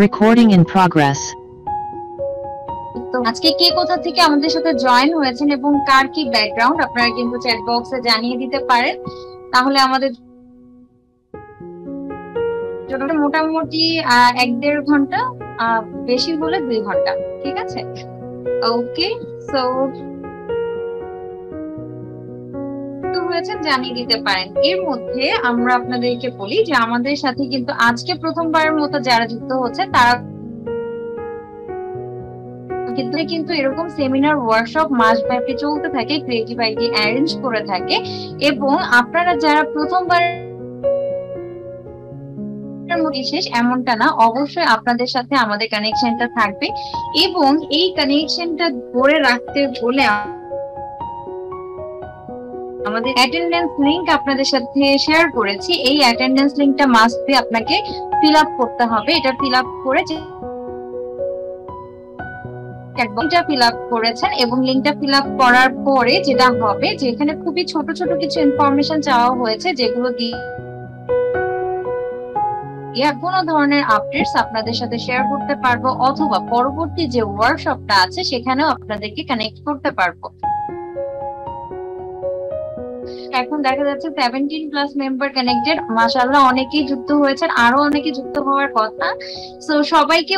Recording in progress. তো আজকে কে কোথা থেকে আমাদের সাথে জয়েন হয়েছেন এবং কার কি ব্যাকগ্রাউন্ড আপনারা কিন্তু চ্যাট বক্সে জানিয়ে দিতে পারেন তাহলে আমাদের মোটামুটি এক দেড় ঘণ্টা বেশি হলে দুই ঘণ্টা, ঠিক আছে ওকে সো হয়েছেন জানিয়ে দিতে পারেন। এর মধ্যে আমরা আপনাদেরকে বলি যে আমাদের সাথে কিন্তু আজকে প্রথমবারের মতো যারা যুক্ত হচ্ছে, তারা কিন্তু কিন্তু এরকম সেমিনার ওয়ার্কশপ মাসব্যাপী চলতে থাকে ক্রিয়েটিভ আইডি অ্যারেঞ্জ করে থাকে এবং আপনারা যারা প্রথমবার বিশেষ এমনটা না, অবশ্যই আপনাদের সাথে আমাদের কানেকশনটা থাকবে এবং এই কানেকশনটা ধরে রাখতে হলে আমাদের অ্যাটেন্ডেন্স লিংক আপনাদের সাথে শেয়ার করেছি। এই অ্যাটেন্ডেন্স লিংকটা মাস্ট বি আপনাকে ফিল আপ করতে হবে। এটা ফিল আপ করে লিঙ্কটা ফিল আপ করেছেন এবং লিঙ্কটা ফিল আপ করার পরে যেটা হবে, যে এখানে খুবই ছোট ছোট কিছু ইনফরমেশন চাওয়া হয়েছে, যেগুলো দিয়ে কোনো ধরনের আপডেটস আপনাদের সাথে শেয়ার করতে পারব, অথবা পরবর্তী যে ওয়ার্কশপটা আছে, সেখানেও আপনাদেরকে কানেক্ট করতে পারব। এখন দেখা যাচ্ছে সেভেন্টিন প্লাস মেম্বার কানেক্টেড মাসাল্লাহ অনেকেই যুক্ত হয়েছেন, আরও অনেকে যুক্ত হওয়ার কথা। সো সবাইকে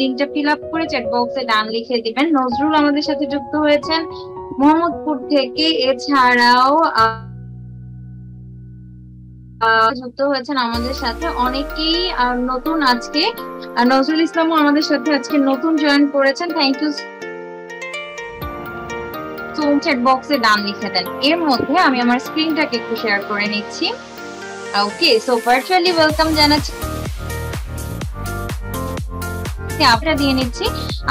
লিঙ্কটা ফিল আপ করে চ্যাট বক্সে ডান লিখে দিবেন। নজরুল আমাদের সাথে যুক্ত হয়েছেন। মোহাম্মদপুর থেকে এছাড়াও যুক্ত হয়েছেন আমাদের সাথে। অনেকেই নতুন আজকে। নজরুল ইসলামও আমাদের সাথে আজকে নতুন জয়েন করেছেন। থ্যাংক ইউ চ্যাট বক্সে ডান লিখে দেন। এর মধ্যে আমি আমার স্ক্রিনটাকে একটু শেয়ার করে নিচ্ছি। ওকে সো ভার্চুয়ালি ওয়েলকাম জানাচ্ছি। আপনারা দিয়ে নিচ্ছি।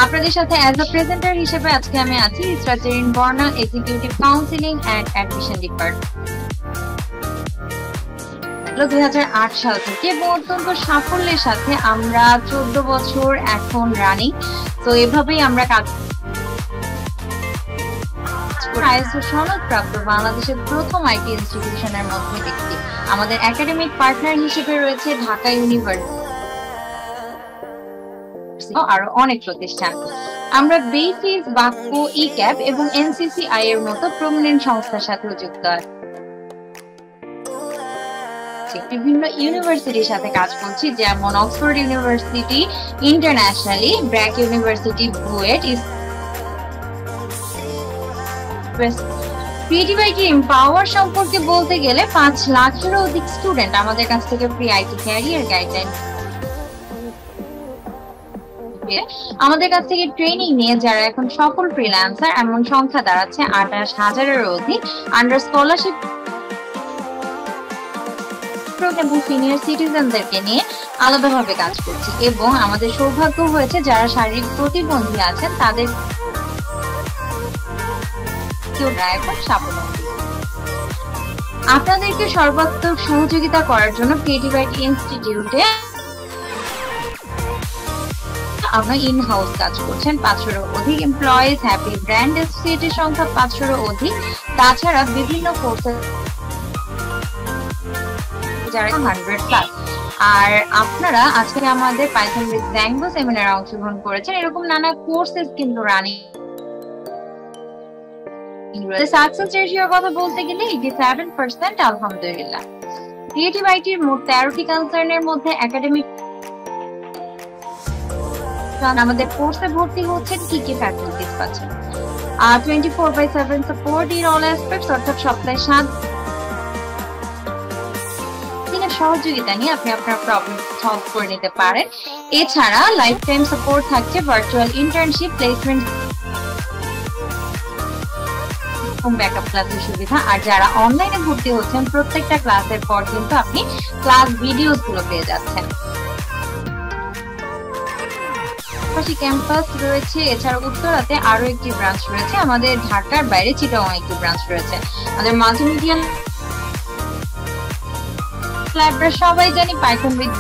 আপনাদের সাথে অ্যাজ আ প্রেজেন্টার হিসেবে আজকে আমি আছি ইসরাতেরিন Barna executive counselling and admission department দুই সাল থেকে এবং অত্যন্ত সাফল্যের সাথে আমরা চোদ্দ বছর এখন রানিং তো এভাবেই আমরা কাজ আইএসও সনদপ্রাপ্ত বাংলাদেশের প্রথম আইটি ইনস্টিটিউশনের মধ্যে একটি। আমাদের একাডেমিক পার্টনার হিসেবে রয়েছে ঢাকা ইউনিভার্সিটি আরও অনেক প্রতিষ্ঠান। আমরা বেসিস বাক্য ই ক্যাপ এবং এনসিসি আই এর মতো প্রমিনেন্ট সংস্থার সাথে যুক্ত আছি। বিভিন্ন ইউনিভার্সিটির সাথে কাজ করছি, যেমন Oxford University, internationally, BRAC University, BUET creative IT empower সম্পর্কে বলতে গেলে পাঁচ লাখেরও অধিক স্টুডেন্ট আমাদের কাছ থেকে আইটি ক্যারিয়ার গাইডলাইন আমাদের কাছ থেকে ট্রেনিং নিয়ে যারা এখন সকল ফ্রিল্যান্সার এমন সংখ্যা দাঁড়াচ্ছে আঠাশ হাজারের অধিক আন্ডার স্কলারশিপ এবং সিনিয়র সিটিজেনদেরকে নিয়ে আলাদাভাবে কাজ করছি। এবং আমাদের সৌভাগ্য হয়েছে যারা শারীরিক প্রতিবন্ধী আছেন, তাদের এখন স্বাবলম্বী আপনাদেরকে সর্বাত্মক সহযোগিতা করার জন্য ক্রিয়েটিভ আইটি ইনস্টিটিউটে ইন হাউস কাজ করছেন, পাঁচশোরও অধিক এমপ্লয়িজ হ্যাপি ব্র্যান্ড অ্যাসোসিয়েটের সংখ্যা পাঁচশোরও অধিক। তাছাড়া বিভিন্ন কোর্সের যারা হান্ড্রেড প্লাস আর আপনারা আজকে আমাদের পাইথন উইথ জ্যাঙ্গো সেমিনারে অংশগ্রহণ করেছেন। এরকম নানা কোর্সেস কিন্তু রানিং কথা বলতে গেলে আলহামদুলিল্লাহ। কনসার্নের মধ্যে একাডেমিক আমাদের কোর্সে ভর্তি হচ্ছেন কি কি পাচ্ছেন? আর twenty four by seven support in all aspects অর্থাৎ সপ্তাহে সাত সহযোগিতা নিয়ে আপনি আপনার প্রবলেম সলভ করে নিতে পারেন। এছাড়া লাইফ টাইম সাপোর্ট থাকছে ভার্চুয়াল ইন্টার্নশিপ প্লেসমেন্ট ব্যাকআপ ক্লাসের সুবিধা। আর যারা অনলাইনে ভর্তি হচ্ছেন, প্রত্যেকটা ক্লাসের পর কিন্তু আপনি ক্লাস ভিডিওসগুলো পেয়ে যাচ্ছেন। ক্যাম্পাস রয়েছে এছাড়া উত্তরাতে আরও একটি ব্রাঞ্চ রয়েছে, আমাদের ঢাকার বাইরে চিটাগং একটি ব্রাঞ্চ রয়েছে। আমাদের মাল্টিমিডিয়া সবাই জানি পাইথন উইথ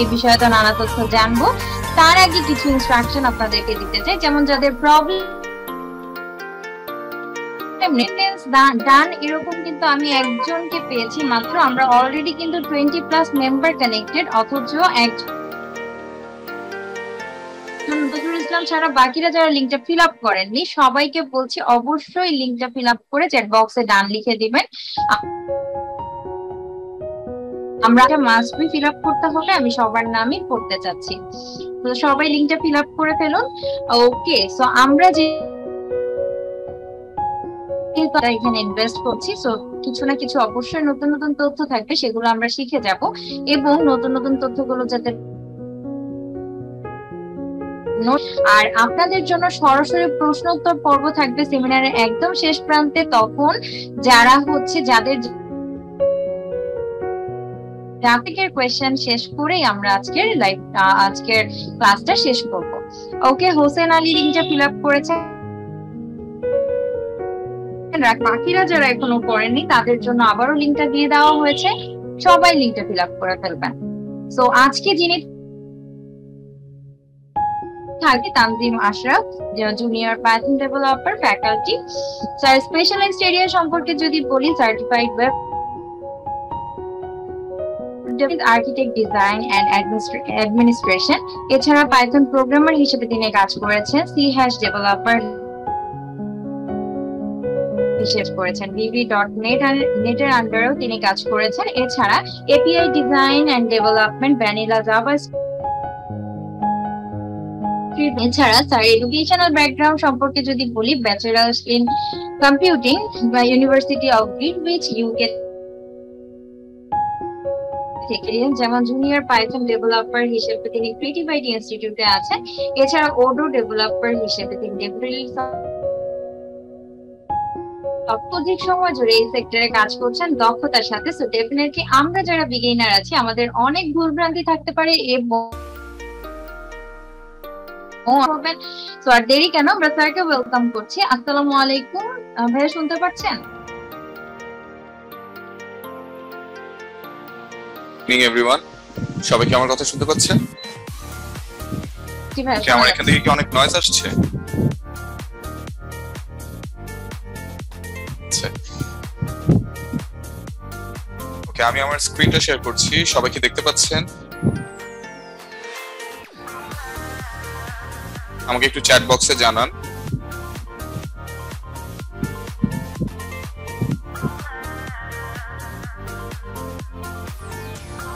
এই বিষয়ে তো নানা তথ্য জানব। তার আগে কিছু ইনস্ট্রাকশন আপনাদেরকে দিতে চাই, যেমন যাদের প্রবলেম মেনটেন্স ডান এরকম কিন্তু আমি একজনকে পেয়েছি মাত্র। আমরা অলরেডি কিন্তু টোয়েন্টি প্লাস মেম্বার কানেক্টেড অথচ একজন ছাড়া বাকিরা যারা লিঙ্কটা ফিল আপ করেননি, সবাইকে বলছি অবশ্যই লিঙ্কটা ফিল আপ করে চ্যাট বক্সে ডান লিখে দিবেন। আমরা মাস্ট বি ফিল আপ করতে হলে আমি সবার নামই পড়তে চাচ্ছি। তো সবাই লিঙ্কটা ফিল আপ করে ফেলুন। ওকে সো আমরা যে এখানে ইনভেস্ট করছি সো কিছু না কিছু অবশ্যই নতুন নতুন তথ্য থাকবে, সেগুলো আমরা শিখে যাব। এবং নতুন নতুন তথ্যগুলো যাতে আর আপনাদের জন্য সরাসরি প্রশ্ন উত্তর পর্ব থাকবে সেমিনারের একদম শেষ প্রান্তে, তখন যারা হচ্ছে যাদের টপিকের কোয়েশ্চেন শেষ করেই আমরা আজকের লাইভ আজকের ক্লাসটা শেষ করব। ওকে হোসেন আলী লিঙ্কটা ফিল আপ করেছে বাকিরা যারা এখনও করেননি তাদের জন্য আবারও লিঙ্কটা দিয়ে দেওয়া হয়েছে। সবাই লিঙ্কটা ফিল আপ করে ফেলবেন। সো আজকে যিনি থাকে, Tanzim Ashraf junior developer faculty sir সম্পর্কে যদি বলি certified web architect design and administration এছাড়া পাইথন প্রোগ্রামার হিসেবে তিনি কাজ করেছেন সি হ্যাশ ডেভেলপার বিশেষ করেছেন। বিবি ডট নেট নেটের আন্ডারেও তিনি কাজ করেছেন। এছাড়া API design and development vanilla Java এছাড়া স্যার এডুকেশনাল ব্যাকগ্রাউন্ড সম্পর্কে যদি বলি ব্যাচেলার্স ইন কম্পিউটিং বা ইউনিভার্সিটি অফ গ্রিনউইচ ইউকে থেকে। যেমন জুনিয়র পাইথন ডেভেলপার হিসেবে তিনি ক্রিয়েটিভ ইনস্টিটিউটে আছেন। এছাড়া ওডো ডেভেলপার হিসেবে তিনি ডেভেলপ অত্যধিক সময় জুড়ে এই সেক্টরে কাজ করছেন দক্ষতার সাথে সো ডেফিনেটলি আমরা যারা বিগিনার আছি আমাদের অনেক ভুলভ্রান্তি থাকতে পারে এবং তো আর দেরি কেন? আমরা স্যারকে ওয়েলকাম করছি। আসসালামু আলাইকুম। ভাইয়া শুনতে পাচ্ছেন? ইভিনিং এভরিওয়ান সবাই কি আমার কথা শুনতে পাচ্ছেন জি ভাই আমার এখান থেকে কি অনেক নয়েজ আসছে? ওকে আমি আমার স্ক্রিনটা শেয়ার করছি সবাই কি দেখতে পাচ্ছেন? আমাকে একটু চ্যাট বক্সে জানান।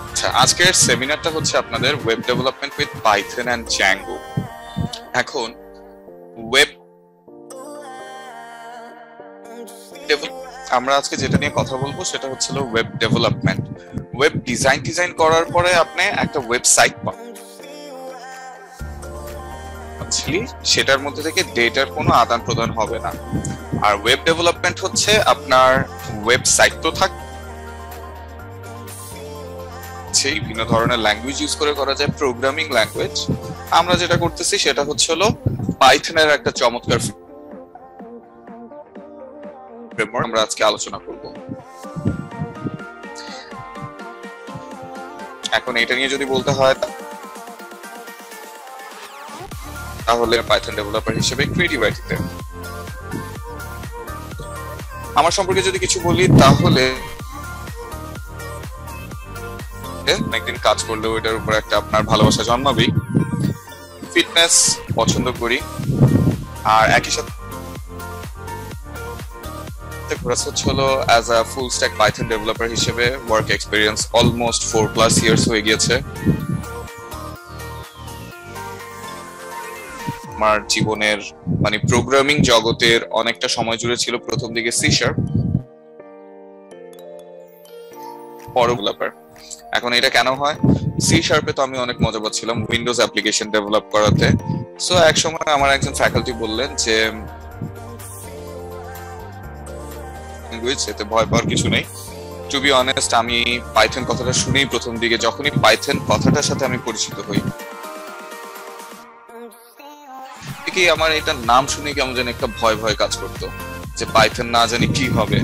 আচ্ছা আজকের সেমিনারটা হচ্ছে আপনাদের web development with Python and Django এখন ওয়েব আমরা আজকে যেটা নিয়ে কথা বলব সেটা হচ্ছিল web development web design design করার পরে আপনি একটা ওয়েবসাইট পান সেটার মধ্যে থেকে ডেটার কোনো আদান প্রদান হবে না। আর ওয়েব ডেভেলপমেন্ট হচ্ছে আপনার ওয়েবসাইট তো থাক সেই ভিন্ন ধরনের ল্যাঙ্গুয়েজ ইউজ করে করা যায় প্রোগ্রামিং ল্যাঙ্গুয়েজ আমরা যেটা করতেছি সেটা হচ্ছে হলো পাইথনের একটা চমৎকার ফ্রেমওয়ার্ক আমরা আজকে আলোচনা করব। এখন এটা নিয়ে যদি বলতে হয়, তাহলে পাইথন ডেভেলপার হিসেবে ক্রিয়েটিভ আইটিতে আমার সম্পর্কে যদি কিছু বলি, তাহলে অনেকদিন কাজ করলেও এটার উপর একটা আপনার ভালোবাসা জন্মাবেই। ফিটনেস পছন্দ করি। আর একই সাথে হলো as a full stack Python developer হিসেবে ওয়ার্ক অলমোস্ট প্লাস ইয়ার্স হয়ে গিয়েছে। আমার জীবনের মানে প্রোগ্রামিং জগতের অনেকটা সময় জুড়ে ছিল প্রথম দিকে সি শার্প পর ডেভেলপার এখন এটা কেন হয়? সি শার্পে তো আমি অনেক মজা পাচ্ছিলাম উইন্ডোজ অ্যাপ্লিকেশন ডেভেলপ করাতে। সো এক সময় আমার একজন ফ্যাকাল্টি বললেন যে ল্যাঙ্গুয়েজ এতে ভয় পাওয়ার কিছু নেই। টু বি অনেস্ট আমি পাইথন কথাটা শুনেই প্রথম দিকে যখনই পাইথন কথাটার সাথে আমি পরিচিত হই। কি আমার এটা নাম শুনে কেমন যেন একটা ভয় ভয় কাজ করতো, যে পাইথন না জানি কি হবে।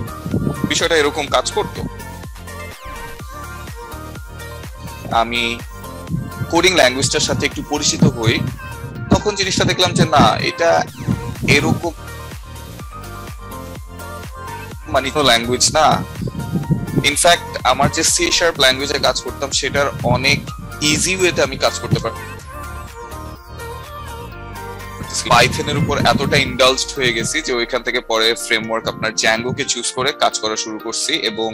বিষয়টা এরকম কাজ করতো। আমি কোডিং ল্যাঙ্গুয়েজটার সাথে একটু পরিচিত হই, তখন জিনিসটা দেখলাম যে না, এটা এরকম মানে ল্যাঙ্গুয়েজ না। ইনফ্যাক্ট আমার যে সি শার্প ল্যাঙ্গুয়েজে কাজ করতাম, সেটার অনেক ইজি ওয়েতে আমি কাজ করতে পারি পাইথনের উপর এতটা ইন্ডালজড হয়ে গেছি যে ওইখান থেকে পরে ফ্রেমওয়ার্ক আপনার জ্যাঙ্গোকে চুজ করে কাজ করা শুরু করছি এবং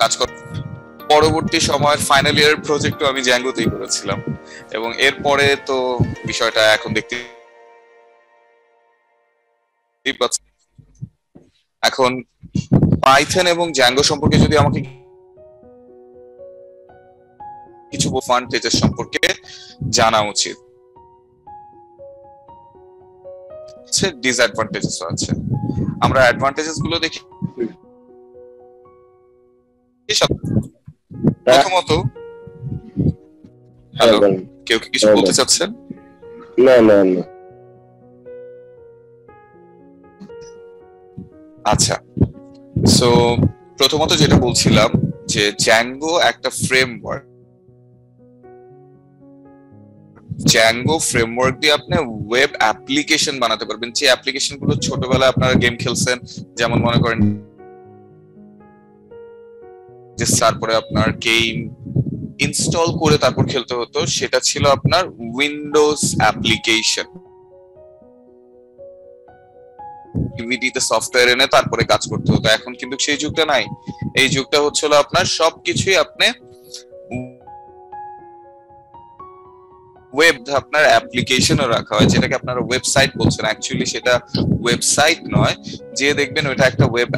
কাজ কর পরবর্তী সময়ের ফাইনাল ইয়ার প্রজেক্টও আমি জ্যাঙ্গোতেই করেছিলাম। এবং এরপরে তো বিষয়টা এখন দেখতে এখন পাইথন এবং জ্যাঙ্গো সম্পর্কে যদি আমাকে কিছু অ্যাডভান্টেজেস সম্পর্কে জানা উচিত। ডিসঅ্যাডভান্টেজেস আছে। আমরা অ্যাডভান্টেজেসগুলো দেখি। প্রথমত হ্যালো কেউ কি কিছু বলতে চাচ্ছেন? না না না। আচ্ছা। সো প্রথমত যেটা বলছিলাম যে জ্যাঙ্গো একটা ফ্রেমওয়ার্ক জ্যাঙ্গো ফ্রেমওয়ার্ক দিয়ে আপনি ওয়েব অ্যাপ্লিকেশন বানাতে পারবেন। যে অ্যাপ্লিকেশনগুলো ছোটবেলায় আপনারা গেম খেলছেন, যেমন মনে করেন যে তারপরে আপনার গেম ইনস্টল করে তারপর খেলতে হতো, সেটা ছিল আপনার উইন্ডোজ অ্যাপ্লিকেশন ডিভিডিতে সফটওয়্যার এনে তারপরে কাজ করতে হতো। এখন কিন্তু সেই যুগটা নাই। এই যুগটা হচ্ছিল আপনার সবকিছুই আপনি ওয়েব আপনার অ্যাপ্লিকেশনও রাখা হয়, যেটাকে আপনারা ওয়েবসাইট বলছেন। অ্যাকচুয়ালি সেটা ওয়েবসাইট নয়, যে দেখবেন ওটা একটা ওয়েব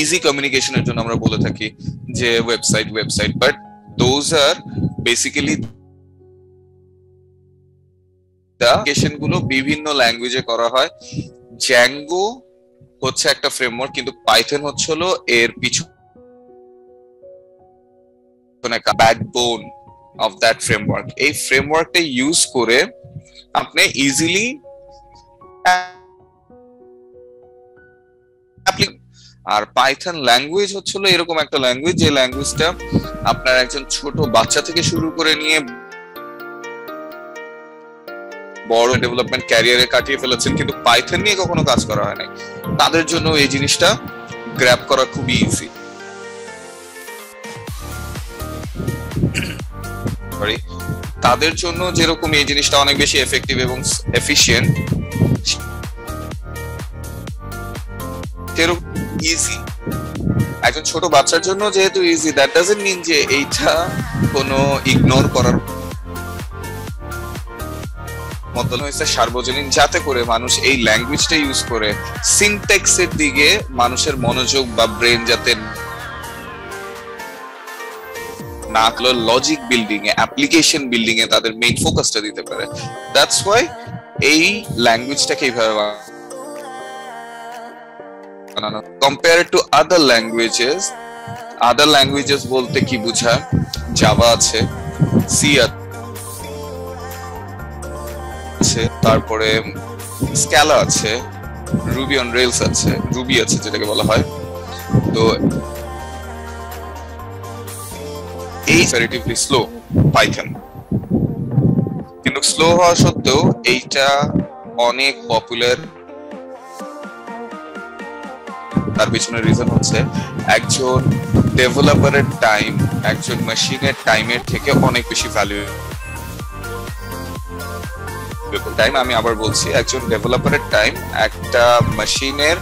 ইজি কমিউনিকেশনের জন্য আমরা বলে থাকি যে website website but those are basically অ্যাপ্লিকেশনগুলো বিভিন্ন ল্যাঙ্গুয়েজে করা হয়। জ্যাঙ্গো হচ্ছে একটা ফ্রেমওয়ার্ক কিন্তু পাইথন হচ্ছে হলো এর পিছু ব্যাকবোন অফ দ্যাট ফ্রেমওয়ার্ক এই ফ্রেমওয়ার্কটা ইউজ করে আপনি ইজিলি আর পাইথন ল্যাঙ্গুয়েজ হচ্ছিল এরকম একটা ল্যাঙ্গুয়েজ যে ল্যাঙ্গুয়েজটা আপনার একজন ছোট বাচ্চা থেকে শুরু করে নিয়ে বড় ডেভেলপমেন্ট ক্যারিয়ারে কাটিয়ে ফেলেছেন, কিন্তু পাইথন নিয়ে কখনো কাজ করা হয় নাই। তাদের জন্য এই জিনিসটা গ্র্যাব করা খুবই ইজি সরি তাদের জন্য যেরকম এই জিনিসটা অনেক বেশি এফেক্টিভ এবং এফিশিয়েন্ট সেরকম ইজি একজন ছোট বাচ্চার জন্য যেহেতু ইজি দ্যাট ডাজেন্ট মিন যে এইটা কোনো ইগনোর করার হয়েছে সার্বজনীন, যাতে করে মানুষ এই ল্যাঙ্গুয়েজটা ইউজ করে সিনটেক্স এর দিকে মানুষের মনোযোগ বা ব্রেন যাতে না হলো লজিক বিল্ডিং এ অ্যাপ্লিকেশন বিল্ডিং এ তাদের মেইন ফোকাসটা দিতে পারে। দ্যাটস ওয়াই এই ল্যাঙ্গুয়েজটাকে এইভাবে বানানো। Compare to other languages other languages বলতে কি বোঝায়? জাভা আছে সি আছে তারপরে স্ক্যালা আছে রুবি অন রেলস আছে রুবি আছে যেটাকে বলা হয়। তো এই স্লো পাইথন কিন্তু স্লো হওয়া সত্ত্বেও এইটা অনেক পপুলার তার পিছনে রিজন হচ্ছে, একজন ডেভেলপারের টাইম একজন মেশিনের টাইমের থেকে অনেক বেশি ভ্যালু টাইম আমি আবার বলছি, একজন ডেভেলপারের টাইম একটা মেশিনের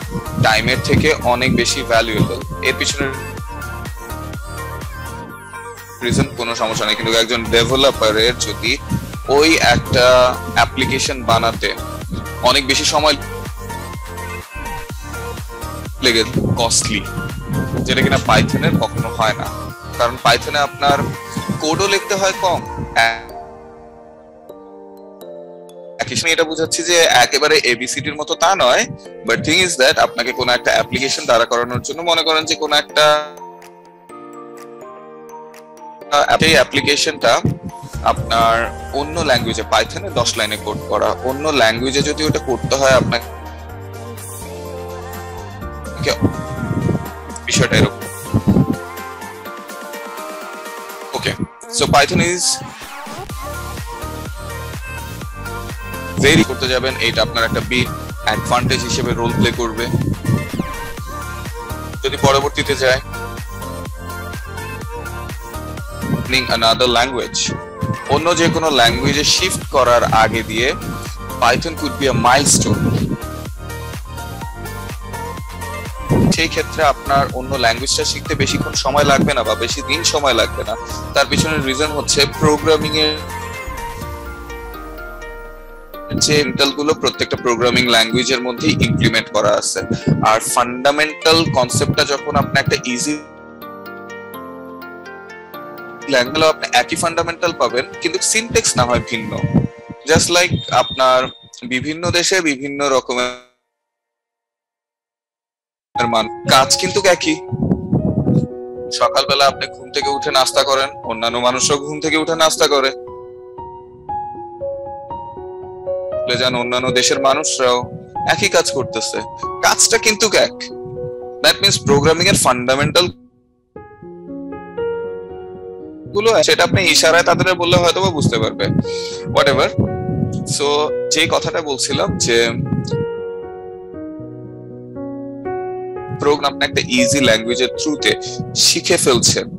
টাইমের থেকে অনেক বেশি ভ্যালুয়েবল এর পিছনে রিজন কোনো সমস্যা নেই, কিন্তু একজন ডেভেলপারের যদি ওই একটা অ্যাপ্লিকেশন বানাতে অনেক বেশি সময় লেগে কস্টলি যেটা কিনা পাইথনের কখনো হয় না। কারণ পাইথনে আপনার কোডও লিখতে হয় কম এটা বুঝাচ্ছি যে একেবারে এবিসিডির মতো তা নয় বাট থিং ইজ দ্যাট আপনাকে কোনো একটা অ্যাপ্লিকেশন দ্বারা করানোর জন্য মনে করেন যে কোনো একটা এই অ্যাপ্লিকেশনটা আপনার অন্য ল্যাঙ্গুয়েজে পাইথনে দশ লাইনে কোড করা। অন্য ল্যাঙ্গুয়েজে যদি ওটা করতে হয় আপনাকে, বিষয়টা এরকম। Okay so Python is very করতে যাবেন এটা আপনার একটা বিগ অ্যাডভান্টেজ হিসেবে রোল প্লে করবে। যদি পরবর্তীতে যায় another ল্যাঙ্গুয়েজ অন্য যে কোনো ল্যাঙ্গুয়েজে শিফট করার আগে দিয়ে Python could be a milestone সেই ক্ষেত্রে আপনার অন্য ল্যাঙ্গুয়েজটা শিখতে বেশিক্ষণ সময় লাগবে না বা বেশি দিন সময় লাগবে না। তার পিছনের রিজন হচ্ছে প্রোগ্রামিং এর যে গুলো প্রত্যেকটা প্রোগ্রামিং ল্যাঙ্গুয়েজের মধ্যে ইমপ্লিমেন্ট করা আছে। আর ফান্ডামেন্টাল কনসেপ্টটা যখন আপনি একটা ইজি ল্যাঙ্গুয়েজ আপনি একই ফান্ডামেন্টাল পাবেন, কিন্তু সিনটেক্স না হয় ভিন্ন। জাস্ট লাইক আপনার বিভিন্ন দেশে বিভিন্ন রকমের মান, কাজ কিন্তু একই। সকালবেলা আপনি ঘুম থেকে উঠে নাস্তা করেন, অন্যান্য মানুষও ঘুম থেকে উঠে নাস্তা করে। যান অন্যান্য দেশের মানুষরাও একই কাজ করতেছে। কাজটা কিন্তু এক। দ্যাট মিনস প্রোগ্রামিং এর ফান্ডামেন্টালগুলো সেটা আপনি ইশারায় তাদের বললে হয়তো বুঝতে পারবে। হোয়াট এভার সো যে কথাটা বলছিলাম যে প্রোগ্রাম আপনি একটা ইজি ল্যাঙ্গুয়েজের থ্রুতে শিখে ফেলছেন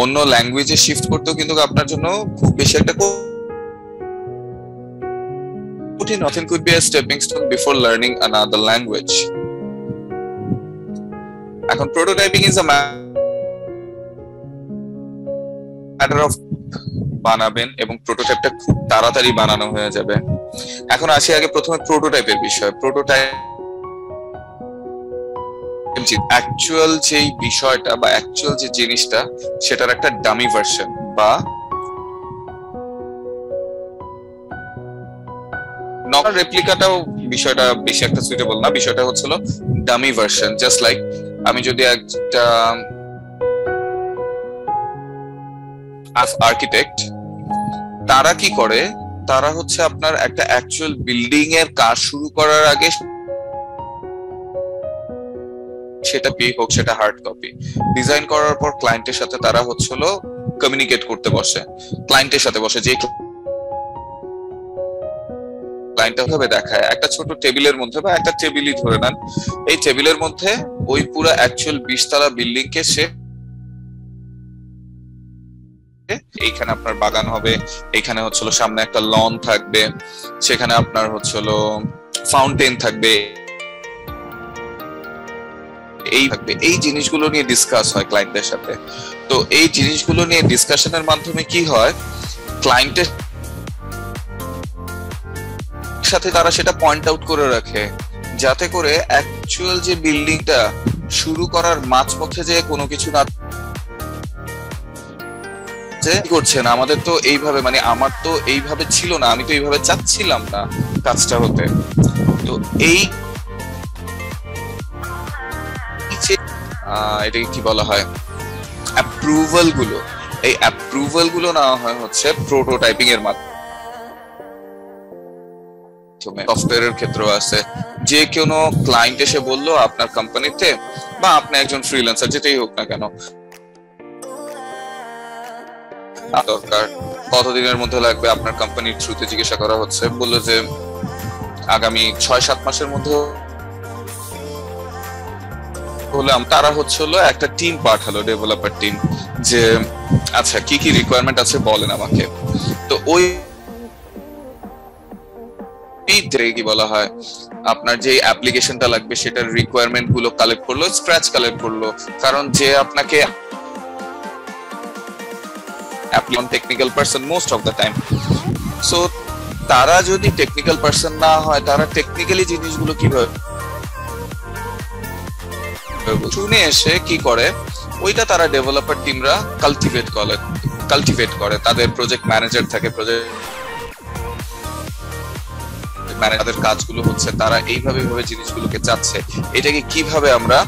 অন্য ল্যাঙ্গুয়েজে শিফট করতেও কিন্তু আপনার জন্য খুব বেশি একটা কঠিন nothing could be a stepping stone before learning another language. এখন prototyping is a matter of বানাবেন এবং প্রোটোটাইপটা খুব তাড়াতাড়ি বানানো হয়ে যাবে। এখন আসি আগে প্রথমে প্রোটোটাইপের বিষয়। প্রোটোটাইপ অ্যাকচুয়াল যেই বিষয়টা বা অ্যাকচুয়াল যে জিনিসটা, সেটার একটা ডামি ভার্সন বা নকল রেপ্লিকাটাও বিষয়টা বেশি একটা সুইটেবল না, বিষয়টা হচ্ছিল ডামি ভার্সন জাস্ট লাইক আমি যদি একটা আর্কিটেক্ট তারা কি করে? তারা হচ্ছে আপনার একটা অ্যাকচুয়াল বিল্ডিং এর কাজ শুরু করার আগে সেটা পে হোক, সেটা হার্ড কপি ডিজাইন করার পর ক্লায়েন্টের সাথে তারা হচ্ছিল কমিউনিকেট করতে বসে। ক্লায়েন্টের সাথে বসে, যে ক্লায়েন্টটা ভাবে দেখায়। একটা ছোট টেবিলের মধ্যে বা একটা টেবিলই ধরে নেন। এই টেবিলের মধ্যে ওই পুরো অ্যাকচুয়াল বিশতলা বিল্ডিং কে সে এইখানে আপনার বাগান হবে এখানে হচ্ছিল সামনে একটা লন থাকবে, সেখানে আপনার হচ্ছিল ফাউন্টেন থাকবে, এই থাকবে। এই জিনিসগুলো নিয়ে ডিসকাস হয় ক্লায়েন্টের সাথে। তো এই জিনিসগুলো নিয়ে ডিসকাশনের মাধ্যমে কি হয়? ক্লায়েন্টের সাথে তারা সেটা পয়েন্ট আউট করে রাখে, যাতে করে অ্যাকচুয়াল যে বিল্ডিংটা শুরু করার মাঝপথে যে কোনো কিছু না করছেন আমাদের তো এইভাবে মানে আমার তো এইভাবে ছিল না, আমি তো এইভাবে চাচ্ছিলাম না কাজটা হতে। তো এই এটাকে কি বলা হয়? অ্যাপ্রুভালগুলো, এই অ্যাপ্রুভালগুলো নেওয়া হয় হচ্ছে প্রোটোটাইপিং এর মাধ্যমে। সফটওয়্যারের ক্ষেত্রেও আছে। যে কোনো ক্লায়েন্ট এসে বলল আপনার কোম্পানিতে বা আপনি একজন ফ্রিল্যান্সার যেটাই হোক না কেন। দরকার। কতদিনের মধ্যে লাগবে আপনার কোম্পানির থ্রুতে জিজ্ঞাসা করা হচ্ছে? বলল যে আগামী ছয় সাত মাসের মধ্যে হলাম তারা হচ্ছে হলো একটা টিম পাঠালো ডেভেলপার টিম যে আচ্ছা কি কি রিকোয়ারমেন্ট আছে বলেন আমাকে। তো ওই কি বলা হয়? আপনার যে অ্যাপ্লিকেশনটা লাগবে, সেটার রিকোয়ারমেন্টগুলো কালেক্ট করল স্ক্র্যাচ কালেক্ট করল। কারণ যে আপনাকে technical most of the time so তারা যদি টেকনিক্যাল পার্সন না হয়, তারা টেকনিক্যালি জিনিসগুলো কীভাবে শুনে এসে কি করে? ওইটা তারা ডেভেলপার টিমরা কালটিভেট করে কালটিভেট করে। তাদের প্রজেক্ট ম্যানেজার থাকে প্রজেক্ট তাদের কাজগুলো হচ্ছে, তারা এইভাবে এইভাবে জিনিসগুলোকে চাচ্ছে। এটাকে কীভাবে আমরা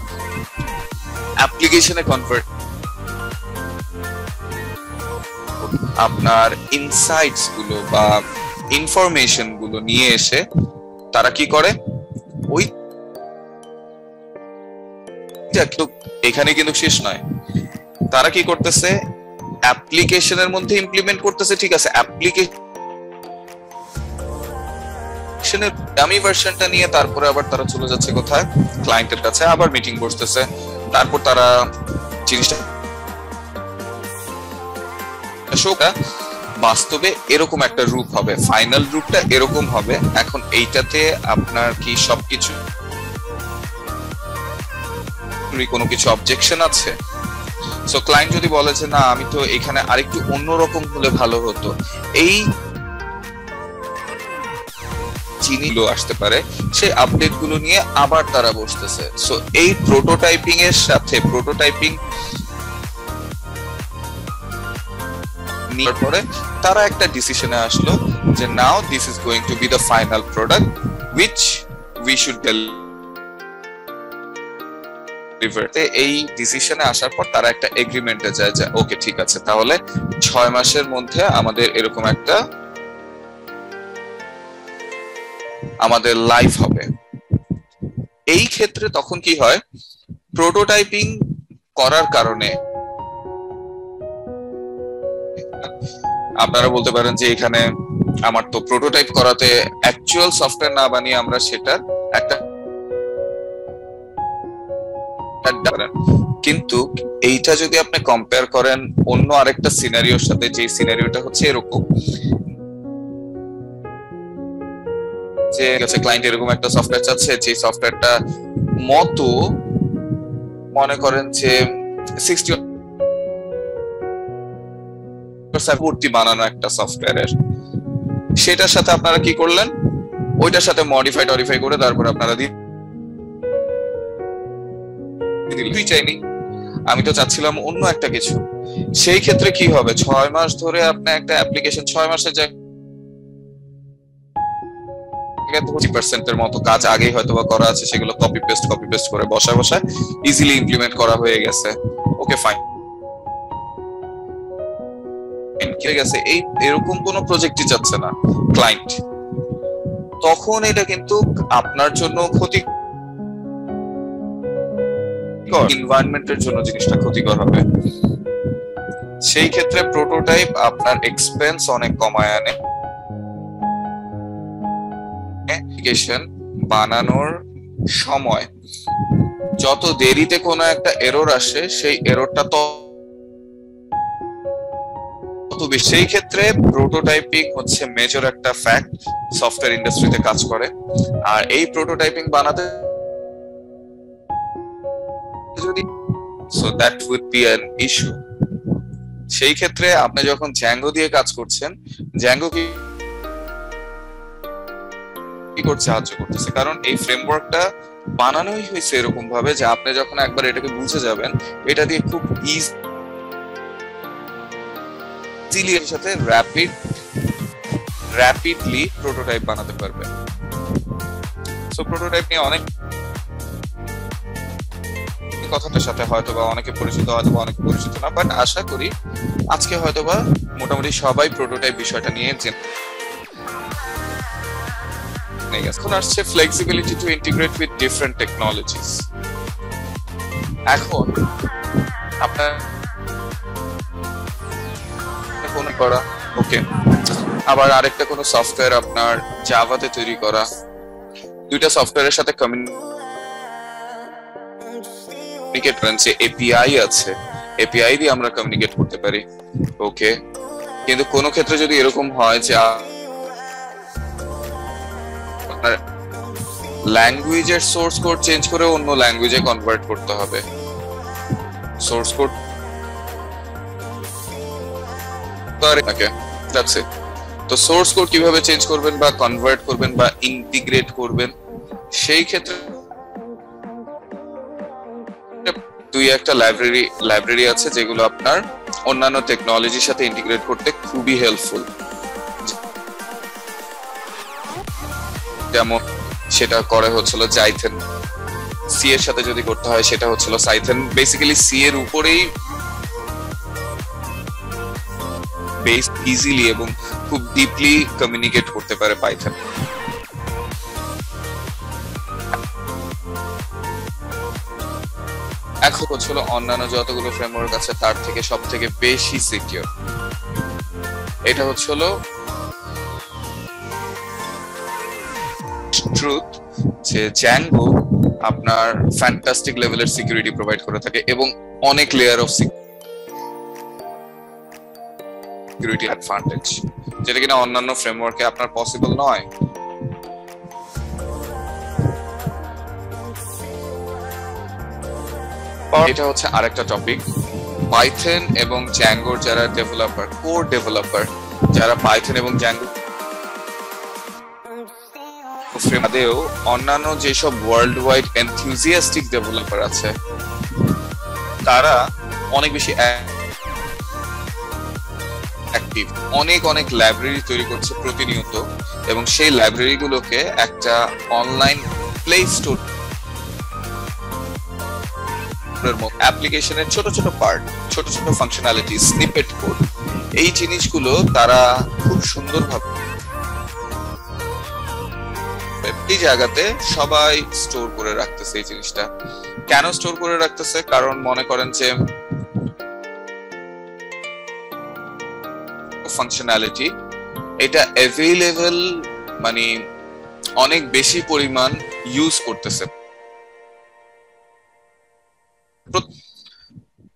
অ্যাপ্লিকেশনে কনভার্ট আপনার ইনসাইটসগুলো বা ইনফরমেশনগুলো নিয়ে এসে তারা কি করে? ওই এখানে কিন্তু শেষ নয়। তারা কি করতেছে? অ্যাপ্লিকেশনের মধ্যে ইমপ্লিমেন্ট করতেছে, ঠিক আছে। অ্যাপ্লিকেশন অ্যাপ্লিকেশনের ডামি ভার্সনটা নিয়ে তারপরে আবার তারা চলে যাচ্ছে কোথায়? ক্লায়েন্টের কাছে আবার মিটিং বসতেছে। তারপর তারা জিনিসটা বাস্তবে এরকম একটা রূপ হবে। ফাইনাল রূপটা এরকম হবে। এখন এইটাতে আপনার কি সবকিছু কোনো কিছু অবজেকশন আছে? সো ক্লায়েন্ট যদি বলে যে, না, আমি তো এখানে আরেকটু অন্যরকম হলে ভালো হতো। এই চিনিগুলো আসতে পারে, সেই আপডেটগুলো নিয়ে আবার তারা বসতেছে। সো এই প্রোটোটাইপিং এর সাথে প্রোটোটাইপিং নেওয়ার পরে তারা একটা ডিসিশনে আসলো যে now this is going to be the final product which we should deliver এই ডিসিশনে আসার পর তারা একটা এগ্রিমেন্টে যায় যে ওকে ঠিক আছে, তাহলে ছয় মাসের মধ্যে আমাদের এরকম একটা আমাদের লাইফ হবে। এই ক্ষেত্রে তখন কি হয়? প্রোটোটাইপিং করার কারণে আপনারা বলতে পারেন যে এখানে আমার তো প্রোটোটাইপ করাতে অ্যাকচুয়াল সফটওয়্যার না বানিয়ে আমরা সেটার একটা কিন্তু এইটা যদি আপনি কম্পেয়ার করেন অন্য আরেকটা সিনারিওর সাথে যে সিনারিওটা হচ্ছে এরকম। যে ক্লায়েন্ট এরকম একটা সফটওয়্যার চাচ্ছে, যে সফটওয়্যারটা মতো মনে করেন যে সিক্সটি বানানো একটা সফটওয়্যারের সেটার সাথে আপনারা কি করলেন? ওইটার সাথে মডিফাই টরিফাই করে তারপর আপনারা তুই চাইনি। আমি তো চাচ্ছিলাম অন্য একটা কিছু। সেই ক্ষেত্রে কি হবে? ছয় মাস ধরে আপনি একটা অ্যাপ্লিকেশন ছয় মাসের মাসে যায় পার্সেন্টের মতো কাজ আগেই হয়তো বা করা আছে, সেগুলো কপি পেস্ট কপি পেস্ট করে বসায় বসায় ইজিলি ইমপ্লিমেন্ট করা হয়ে গেছে। ওকে ফাইন এই, এরকম প্রজেক্টই যাচ্ছে না ক্লায়েন্ট তখন এটা কিন্তু আপনার জন্য ক্ষতি এনভায়রনমেন্টের জন্য জিনিসটা ক্ষতিকর হবে। সেই ক্ষেত্রে প্রোটোটাইপ আপনার এক্সপেন্স অনেক কমায় আনে। অ্যাপ্লিকেশন বানানোর সময়। যত দেরিতে কোনো একটা এরর আসে, সেই এররটা তো সেই ক্ষেত্রে প্রোটোটাইপিং হচ্ছে মেজর একটা ফ্যাক্ট সফটওয়্যার ইন্ডাস্ট্রিতে কাজ করে। আর এই প্রোটোটাইপিং বানাতে যদি so that would be an issue সেই ক্ষেত্রে আপনি যখন জ্যাঙ্গো দিয়ে কাজ করছেন জ্যাঙ্গো কি কি করছে সাহায্য করতেছে। কারণ এই ফ্রেমওয়ার্কটা বানানোই হয়েছে এরকম ভাবে যে আপনি যখন একবার এটাকে বুঝে যাবেন, এটা দিয়ে খুব ইজিলি সাথে র্যাপিড র্যাপিডলি প্রোটোটাইপ বানাতে সো প্রোটোটাইপ নিয়ে অনেক কথাটার সাথে হয়তো বা অনেকে পরিচিত হয়তো বা অনেকে পরিচিত না বাট আশা করি আজকে হয়তো বা মোটামুটি সবাই প্রোটোটাইপ বিষয়টা নিয়ে এখন আসছে flexibility to integrate with different technologies এখন আপনার ফোন করা ওকে আবার আরেকটা কোনো সফটওয়্যার আপনার জাভাতে তৈরি করা। দুইটা সফটওয়্যারের সাথে কমিউনিকেট করেন যে এপিআই আছে। এপিআই দিয়ে আমরা কমিউনিকেট করতে পারি ওকে কিন্তু কোনো ক্ষেত্রে যদি এরকম হয় যে আপনার ল্যাঙ্গুয়েজের সোর্স কোড চেঞ্জ করে অন্য ল্যাঙ্গুয়েজে কনভার্ট করতে হবে। সোর্স কোড তো সোর্স কোড কীভাবে চেঞ্জ করবেন বা কনভার্ট করবেন বা ইন্টিগ্রেট করবেন, সেই ক্ষেত্রে দুই একটা লাইব্রেরি লাইব্রেরি আছে যেগুলো আপনার অন্যান্য টেকনোলজির সাথে ইন্টিগ্রেট করতে খুবই হেল্পফুল যেমন সেটা করে হচ্ছিল জাইথেন সি এর সাথে যদি করতে হয়, সেটা হচ্ছিল সাইথেন বেসিক্যালি সি এর উপরেই বেস ইজিলি এবং খুব ডিপলি কমিউনিকেট করতে পারে পাইথন এখন হচ্ছিল অন্যান্য যতগুলো ফ্রেমওয়ার্ক আছে, তার থেকে সব থেকে বেশি সিকিউর এটা হচ্ছিল ট্রুথ যে জ্যাঙ্গো আপনার ফ্যান্টাস্টিক লেভেলের সিকিউরিটি প্রোভাইড করে থাকে এবং অনেক লেয়ার অফ সিকিউরিটি অ্যাডভান্টেজ যেটা কিনা অন্যান্য ফ্রেমওয়ার্কে আপনার পসিবল নয়। এটা হচ্ছে আরেকটা টপিক পাইথন এবং জ্যাঙ্গোর যারা ডেভেলপার কোর ডেভেলপার যারা পাইথন এবং জ্যাঙ্গো ফ্রেমাদেও অন্যান্য যেসব ওয়ার্ল্ড ওয়াইড এনথিউজিয়াস্টিক ডেভেলপার আছে, তারা অনেক বেশি অ্যাক্টিভ অনেক অনেক লাইব্রেরি তৈরি করছে প্রতিনিয়ত এবং সেই লাইব্রেরি গুলোকে একটা অনলাইন প্লে স্টোর অ্যাপ্লিকেশনের ছোট ছোট পার্ট ছোট ছোট ফাংশনালিটি স্নিপেট কোড এই জিনিসগুলো তারা খুব সুন্দরভাবে এই জায়গাতে সবাই স্টোর করে রাখতেছে এই জিনিসটা। কেন স্টোর করে রাখতেছে? কারণ মনে করেন যে ফাংশনালিটি এটা অ্যাভেলেবল মানে অনেক বেশি পরিমাণ ইউজ করতেছে।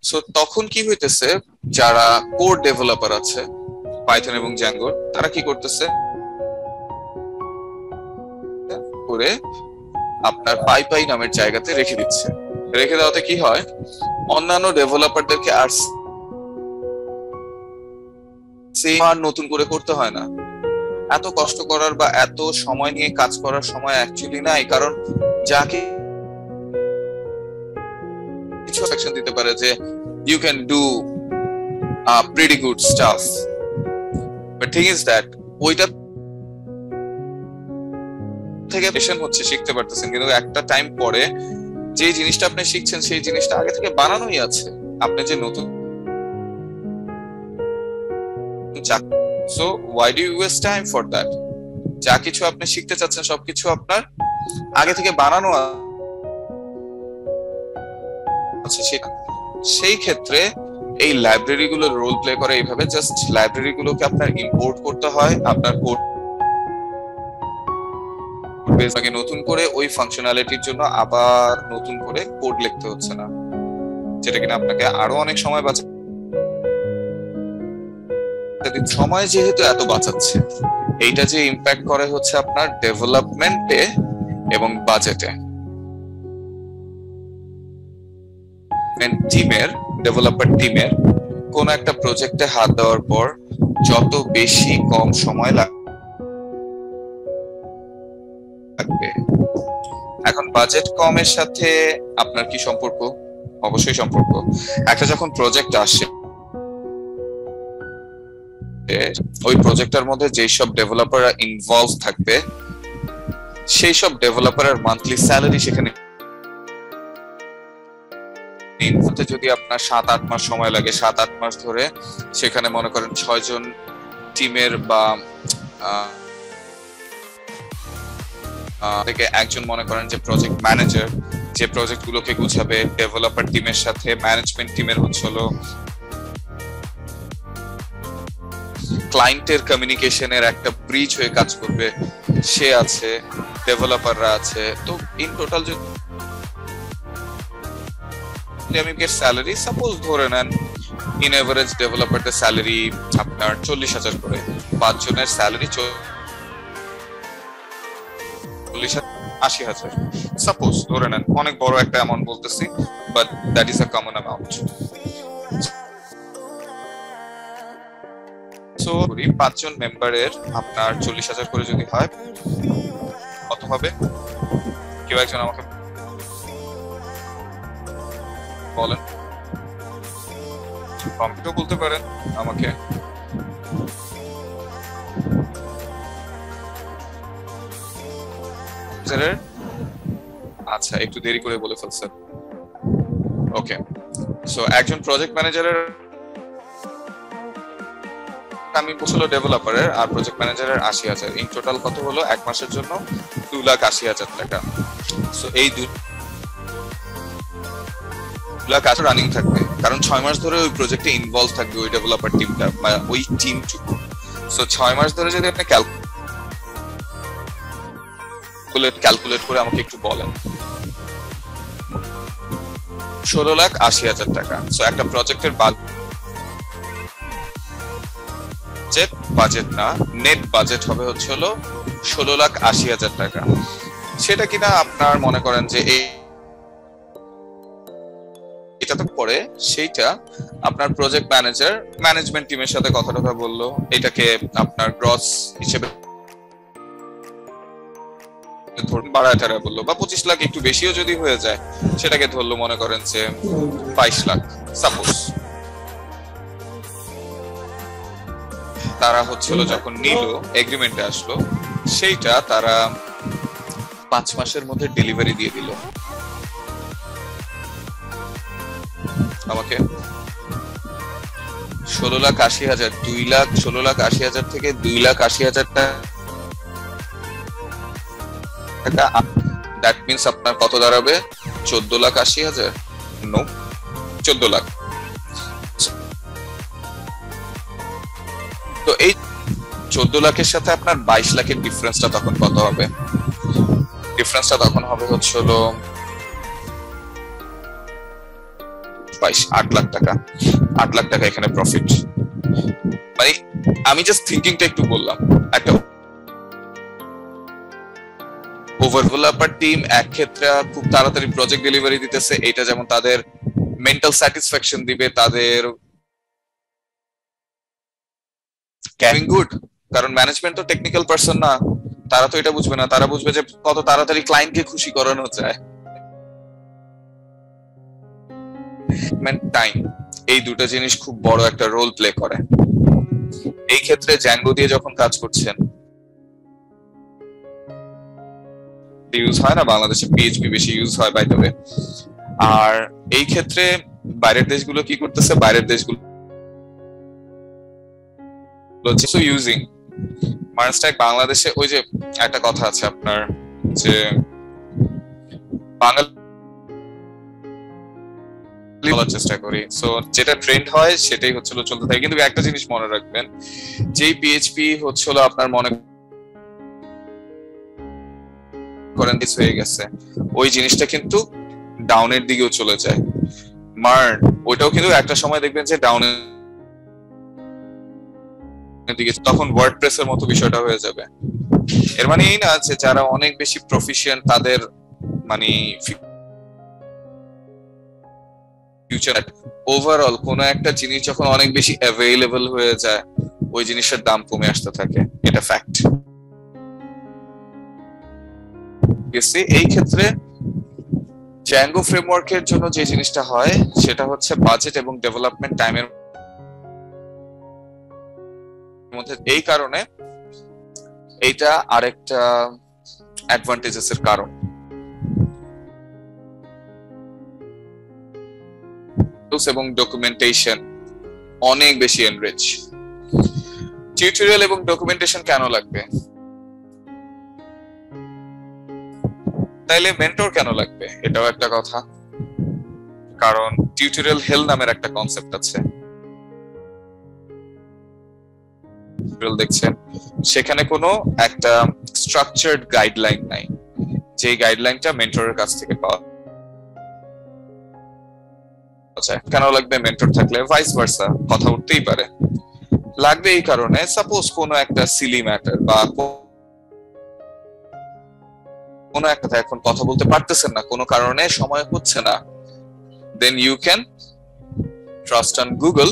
সো তখন কি হইতেছে? যারা কোর ডেভেলপার আছে পাইথন এবং জ্যাঙ্গোর তারা কি করতেছে? করে আপনার পাই পাই নামের জায়গাতে রেখে দিচ্ছে। রেখে দেওয়াতে কি হয়? অন্যান্য ডেভেলপারদেরকে আর সেম আর নতুন করে করতে হয় না। এত কষ্ট করার বা এত সময় নিয়ে কাজ করার সময় অ্যাকচুয়ালি নাই, কারণ যাকে কিছু সেকশন দিতে পারে যে you can do pretty good stuff but thing is that ওইটা থেকে পেশেন হচ্ছে, শিখতে পারতেছেন। কিন্তু একটা টাইম পরে যে জিনিসটা আপনি শিখছেন, সেই জিনিসটা আগে থেকে বানানোই আছে। আপনি যে নতুন so why do you waste time for that যা কিছু আপনি শিখতে চাচ্ছেন, সবকিছু আপনার আগে থেকে বানানো আছে সেই ক্ষেত্রে এই লাইব্রেরি গুলো রোল প্লে করে এইভাবে জাস্ট লাইব্রেরি গুলোকে আপনার ইম্পোর্ট করতে হয়, আপনার কোড বেসটাকে নতুন করে ওই ফাংশনালিটির জন্য আবার নতুন করে কোড লিখতে হচ্ছে না, যেটা কিনা আপনাকে আরও অনেক সময় বাঁচা সময় যেহেতু এত বাঁচাচ্ছে, এইটা যে ইম্প্যাক্ট করে হচ্ছে আপনার ডেভেলপমেন্টে এবং বাজেটে টিমের ডেভেলপার টিমের কোন একটা প্রজেক্টে হাত দেওয়ার পর যত বেশি কম সময় লাগবে এখন বাজেট কমের সাথে আপনার কি সম্পর্ক? অবশ্যই সম্পর্ক। একটা যখন প্রজেক্ট আসে, ওই প্রজেক্টের মধ্যে যেই সব ডেভেলপাররা ইনভলভ থাকবে, সেই সব ডেভেলপারের মান্থলি স্যালারি সেখানে যদি আপনার সাত আট মাস সময় লাগে সাত আট মাস ধরে, সেখানে মনে করেন ছয় জন টিমের বা থেকে একজন মনে করেন যে প্রজেক্ট ম্যানেজার যে প্রজেক্ট গুলোকে গুছাবে ডেভেলপার টিমের সাথে ম্যানেজমেন্ট টিমের হচ্ছে হলো ক্লায়েন্টের কমিউনিকেশনের একটা ব্রিজ হয়ে কাজ করবে। সে আছে ডেভেলপাররা আছে। তো ইন টোটাল যদি আমি স্যালারি সাপোজ ধরে নেন ইন এভারেজ ডেভেলপারদের স্যালারি আপনার চল্লিশ হাজার করে। পাঁচ জনের স্যালারি চল্লিশ আশি হাজার। সাপোজ ধরে নেন, অনেক বড় একটা অ্যামাউন্ট বলতেছি but that is a common amount so পাঁচজন মেম্বারের আপনার চল্লিশ হাজার করে যদি হয়, কত হবে? কেউ একজন আমাকে বলেন। কম্পিউটার বলতে পারেন আমাকে। আচ্ছা একটু দেরি করে বলে ফেলছেন ওকে সো একজন প্রজেক্ট ম্যানেজারের আমি হলো ডেভেলপারের আর প্রজেক্ট ম্যানেজারের আশি হাজার। ইন টোটাল কত হলো? এক মাসের জন্য দু লাখ আশি হাজার টাকা। সো এই দু লাখ আশি রানিং থাকবে। কারণ ছয় মাস ধরে ওই প্রজেক্টে ইনভলভ থাকবে ওই ডেভেলপার টিমটা বা ওই টিমটুকু সো ছয় মাস ধরে যদি আপনি ক্যালকুলেট ক্যালকুলেট ক্যালকুলেট করে আমাকে একটু বলেন। ষোলো লাখ আশি হাজার টাকা। সো একটা প্রজেক্টের বাজেট বাজেট না নেট বাজেট হবে হচ্ছে হলো ষোলো লাখ আশি হাজার টাকা। সেটা কিনা আপনার মনে করেন যে এই এটা তো পরে সেইটা আপনার প্রজেক্ট ম্যানেজার ম্যানেজমেন্ট টিমের সাথে কথা কথা বলল। এটাকে আপনার গ্রস হিসেবে বাড়ায় টাড়ায় বলল, বা পঁচিশ লাখ একটু বেশিও যদি হয়ে যায়, সেটাকে ধরলো মনে করেন যে বাইশ লাখ সাপোজ তারা হচ্ছিল যখন নিল এগ্রিমেন্টে আসলো, সেইটা তারা পাঁচ মাসের মধ্যে ডেলিভারি দিয়ে দিল। আমাকে ষোলো লাখ আশি হাজার, দুই লাখ, ষোলো লাখ আশি হাজার থেকে দুই লাখ আশি হাজার টাকা দ্যাট মিনস আপনার কত দাঁড়াবে? চোদ্দ লাখ আশি হাজার? নো চোদ্দ লাখ। তো এই চোদ্দ লাখের সাথে আপনার বাইশ লাখের ডিফারেন্সটা তখন কত হবে? ডিফারেন্সটা তখন হবে হচ্ছে হলো বাইশ, আট লাখ টাকা। আট লাখ টাকা এখানে প্রফিট মানে আমি জাস্ট থিঙ্কিংটা একটু বললাম। একটা ওভার ডেভেলপার টিম এক ক্ষেত্রে খুব তাড়াতাড়ি প্রজেক্ট ডেলিভারি দিতেছে। এটা যেমন তাদের মেন্টাল স্যাটিসফ্যাকশন দিবে, তাদের ক্যারিং গুড কারণ ম্যানেজমেন্ট তো টেকনিক্যাল পার্সন না, তারা তো এটা বুঝবে না। তারা বুঝবে যে কত তাড়াতাড়ি ক্লায়েন্টকে খুশি করানো যায়। টাইম এই দুটো জিনিস খুব বড় একটা রোল প্লে করে। এই ক্ষেত্রে জ্যাঙ্গো দিয়ে যখন কাজ করছেন ইউজ হয় না, বাংলাদেশে পিএইচপি বেশি ইউজ হয় বাই আর এই ক্ষেত্রে বাইরের দেশগুলো কি করতেছে? বাইরের দেশগুলো ইউজিং মার্নস্ট্যাক বাংলাদেশে, ওই যে একটা কথা আছে আপনার, যে বাঙালি বলার চেষ্টা করি। সো যেটা ট্রেন্ড হয়, সেটাই হচ্ছিল চলতে থাকে। কিন্তু একটা জিনিস মনে রাখবেন, যেই পিএইচপি হচ্ছিল আপনার মনে করেন হয়ে গেছে। ওই জিনিসটা কিন্তু ডাউনের দিকেও চলে যায়। মার্ন, ওইটাও কিন্তু একটা সময় দেখবেন যে ডাউনের দিকে তখন ওয়ার্ড প্রেসের মতো বিষয়টা হয়ে যাবে। এর মানে এই না যে যারা অনেক বেশি প্রফিশিয়েন্ট তাদের মানে ফিউচার ওভারঅল কোন একটা জিনিস যখন অনেক বেশি অ্যাভেলেবল হয়ে যায়, ওই জিনিসের দাম কমে আসতে থাকে। এটা ফ্যাক্ট গেছি। এই ক্ষেত্রে জ্যাঙ্গো ফ্রেমওয়ার্কের জন্য যে জিনিসটা হয়, সেটা হচ্ছে বাজেট এবং ডেভেলপমেন্ট টাইমের মধ্যে। এই কারণে এইটা আরেকটা অ্যাডভান্টেজেস এর কারণ। এবং ডকুমেন্টেশন অনেক বেশি এনরিচ টিউটোরিয়াল এবং ডকুমেন্টেশন কেন লাগবে? তাইলে মেন্টর কেন লাগবে? এটাও একটা কথা। কারণ টিউটোরিয়াল হেল নামের একটা কনসেপ্ট আছে। দেখছেন? সেখানে কোনো একটা স্ট্রাকচার্ড গাইডলাইন নাই। যে গাইডলাইনটা মেন্টরের কাছ থেকে পাওয়া যায় কেন লাগবে? মেন্টর থাকলে ভাইস ভার্সা কথা উঠতেই পারে। লাগবে এই কারণে সাপোজ কোনো একটা সিলি ম্যাটার বা কোনো একটা এখন কথা বলতে পারতেছেন না, কোনো কারণে সময় হচ্ছে না। Then you can trust on Google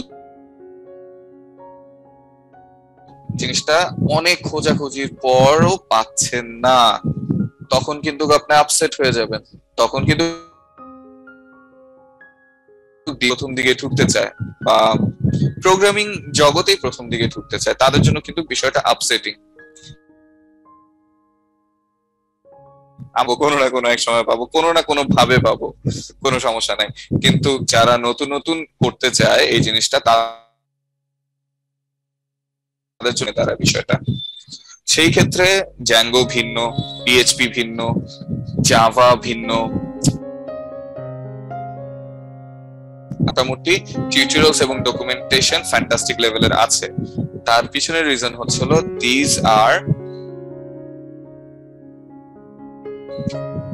জিনিসটা অনেক খোঁজাখুঁজির পরও পাচ্ছেন না। তখন কিন্তু আপনি আপসেট হয়ে যাবেন। তখন কিন্তু প্রথম দিকে ঢুকতে চায় বা প্রোগ্রামিং জগতেই প্রথম দিকে ঢুকতে চায়। তাদের জন্য কিন্তু বিষয়টা আপসেটিং আমি কোনো না কোনো এক সময় পাবো, কোনো না কোনো ভাবে পাবো, কোনো সমস্যা নাই। কিন্তু যারা নতুন নতুন করতে চায় এই জিনিসটা তাদের জন্য তারা বিষয়টা। সেই ক্ষেত্রে জ্যাঙ্গো ভিন্ন পিএইচপি ভিন্ন জাভা ভিন্ন। মোটামুটি টিউটোরিয়ালস এবং ডকুমেন্টেশন ফ্যান্টাস্টিক লেভেলের আছে। তার পিছনের রিজন হচ্ছে these are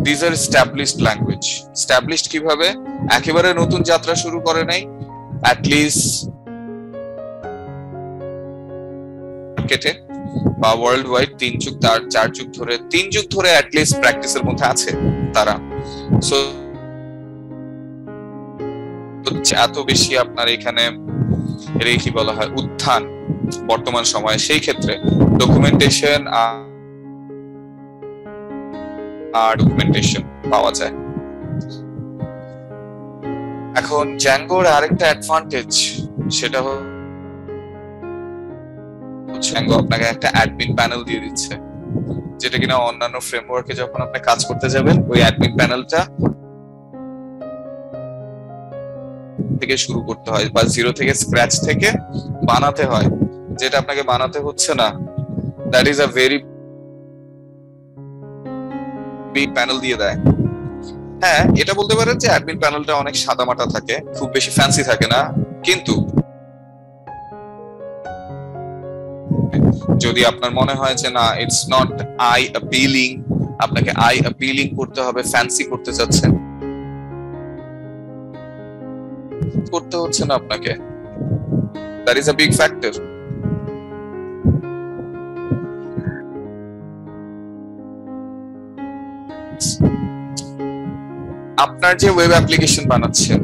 these are established language established কীভাবে? একেবারে নতুন যাত্রা শুরু করে নাই। অ্যাটলিস্ট মার্কেটে বা ওয়ার্ল্ড ওয়াইড তিন যুগ তার চার যুগ ধরে, তিন যুগ ধরে অ্যাটলিস্ট প্র্যাকটিসের মধ্যে আছে তারা। সো এত বেশি আপনার এখানে এর কি বলা হয়? উত্থান বর্তমান সময়ে। সেই ক্ষেত্রে ডকুমেন্টেশন আর ডকুমেন্টেশন পাওয়া যায়। এখন জ্যাঙ্গোর আরেকটা অ্যাডভান্টেজ সেটা জ্যাঙ্গো আপনাকে একটা অ্যাডমিন প্যানেল দিয়ে দিচ্ছে, যেটা কিনা অন্যান্য ফ্রেমওয়ার্কে যখন আপনি কাজ করতে যাবেন, ওই অ্যাডমিন প্যানেলটা থেকে শুরু করতে হয়, বা জিরো থেকে স্ক্র্যাচ থেকে বানাতে হয়। যেটা আপনাকে বানাতে হচ্ছে না। That is a very big panel দিয়ে দেয়। হ্যাঁ এটা বলতে পারেন যে অ্যাডমিন প্যানেলটা অনেক সাদা সাদামাটা থাকে, খুব বেশি ফ্যান্সি থাকে না, কিন্তু যদি আপনার মনে হয় যে না ইটস নট আই অ্যাপিলিং আপনাকে আই অ্যাপিলিং করতে হবে ফ্যান্সি করতে চাচ্ছেন, করতে হচ্ছে না আপনাকে। That is a big factor আপনার যে ওয়েব অ্যাপ্লিকেশন বানাচ্ছেন,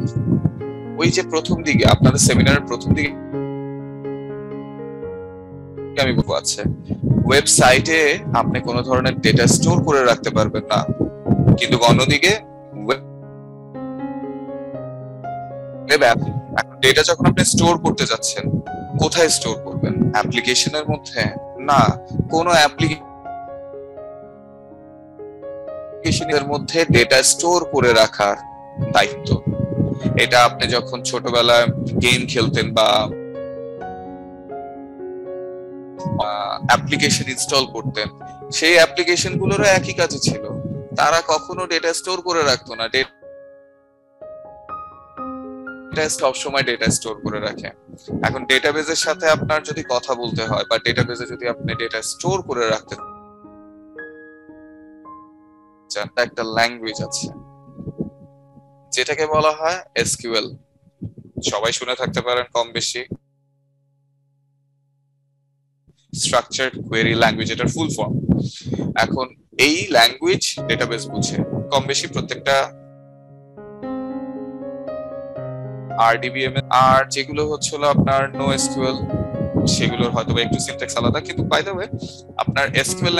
ওই যে প্রথম দিকে, আপনাদের সেমিনারের প্রথম দিকে আমি বলব আছে ওয়েবসাইটে আপনি কোনো ধরনের ডেটা স্টোর করে রাখতে পারবেন না। কিন্তু অন্যদিকে ডেটা যখন আপনি স্টোর করতে যাচ্ছেন, কোথায় স্টোর করবেন? অ্যাপ্লিকেশনের মধ্যে? না, কোনো অ্যাপ্লিকেশনের মধ্যে ডেটা স্টোর করে রাখার দায়িত্ব। এটা আপনি যখন ছোটবেলায় গেম খেলতেন বা অ্যাপ্লিকেশন ইনস্টল করতেন, সেই অ্যাপ্লিকেশন গুলোরও একই কাজে ছিল। তারা কখনো ডেটা স্টোর করে রাখতো না। ডেটা সব ডেটা স্টোর করে রাখে। এখন ডেটাবেজের সাথে আপনার যদি কথা বলতে হয় বা ডেটাবেজে যদি আপনি ডেটা স্টোর করে রাখতে চান একটা ল্যাঙ্গুয়েজ আছে, যেটাকে বলা হয় এসকিউএল। সবাই শুনে থাকতে পারেন কম বেশি। স্ট্রাকচার্ড কোয়েরি ল্যাঙ্গুয়েজ এটার ফুল ফর্ম এখন এই ল্যাঙ্গুয়েজ ডেটাবেস বুঝে কম বেশি প্রত্যেকটা আরডিবিএম আর যেগুলো হচ্ছিল আপনার নো এসকিউএল সেগুলোর হয়তো একটু সিনট্যাক্স আলাদা, কিন্তু বাই দ্য ওয়ে আপনার এসকিউএল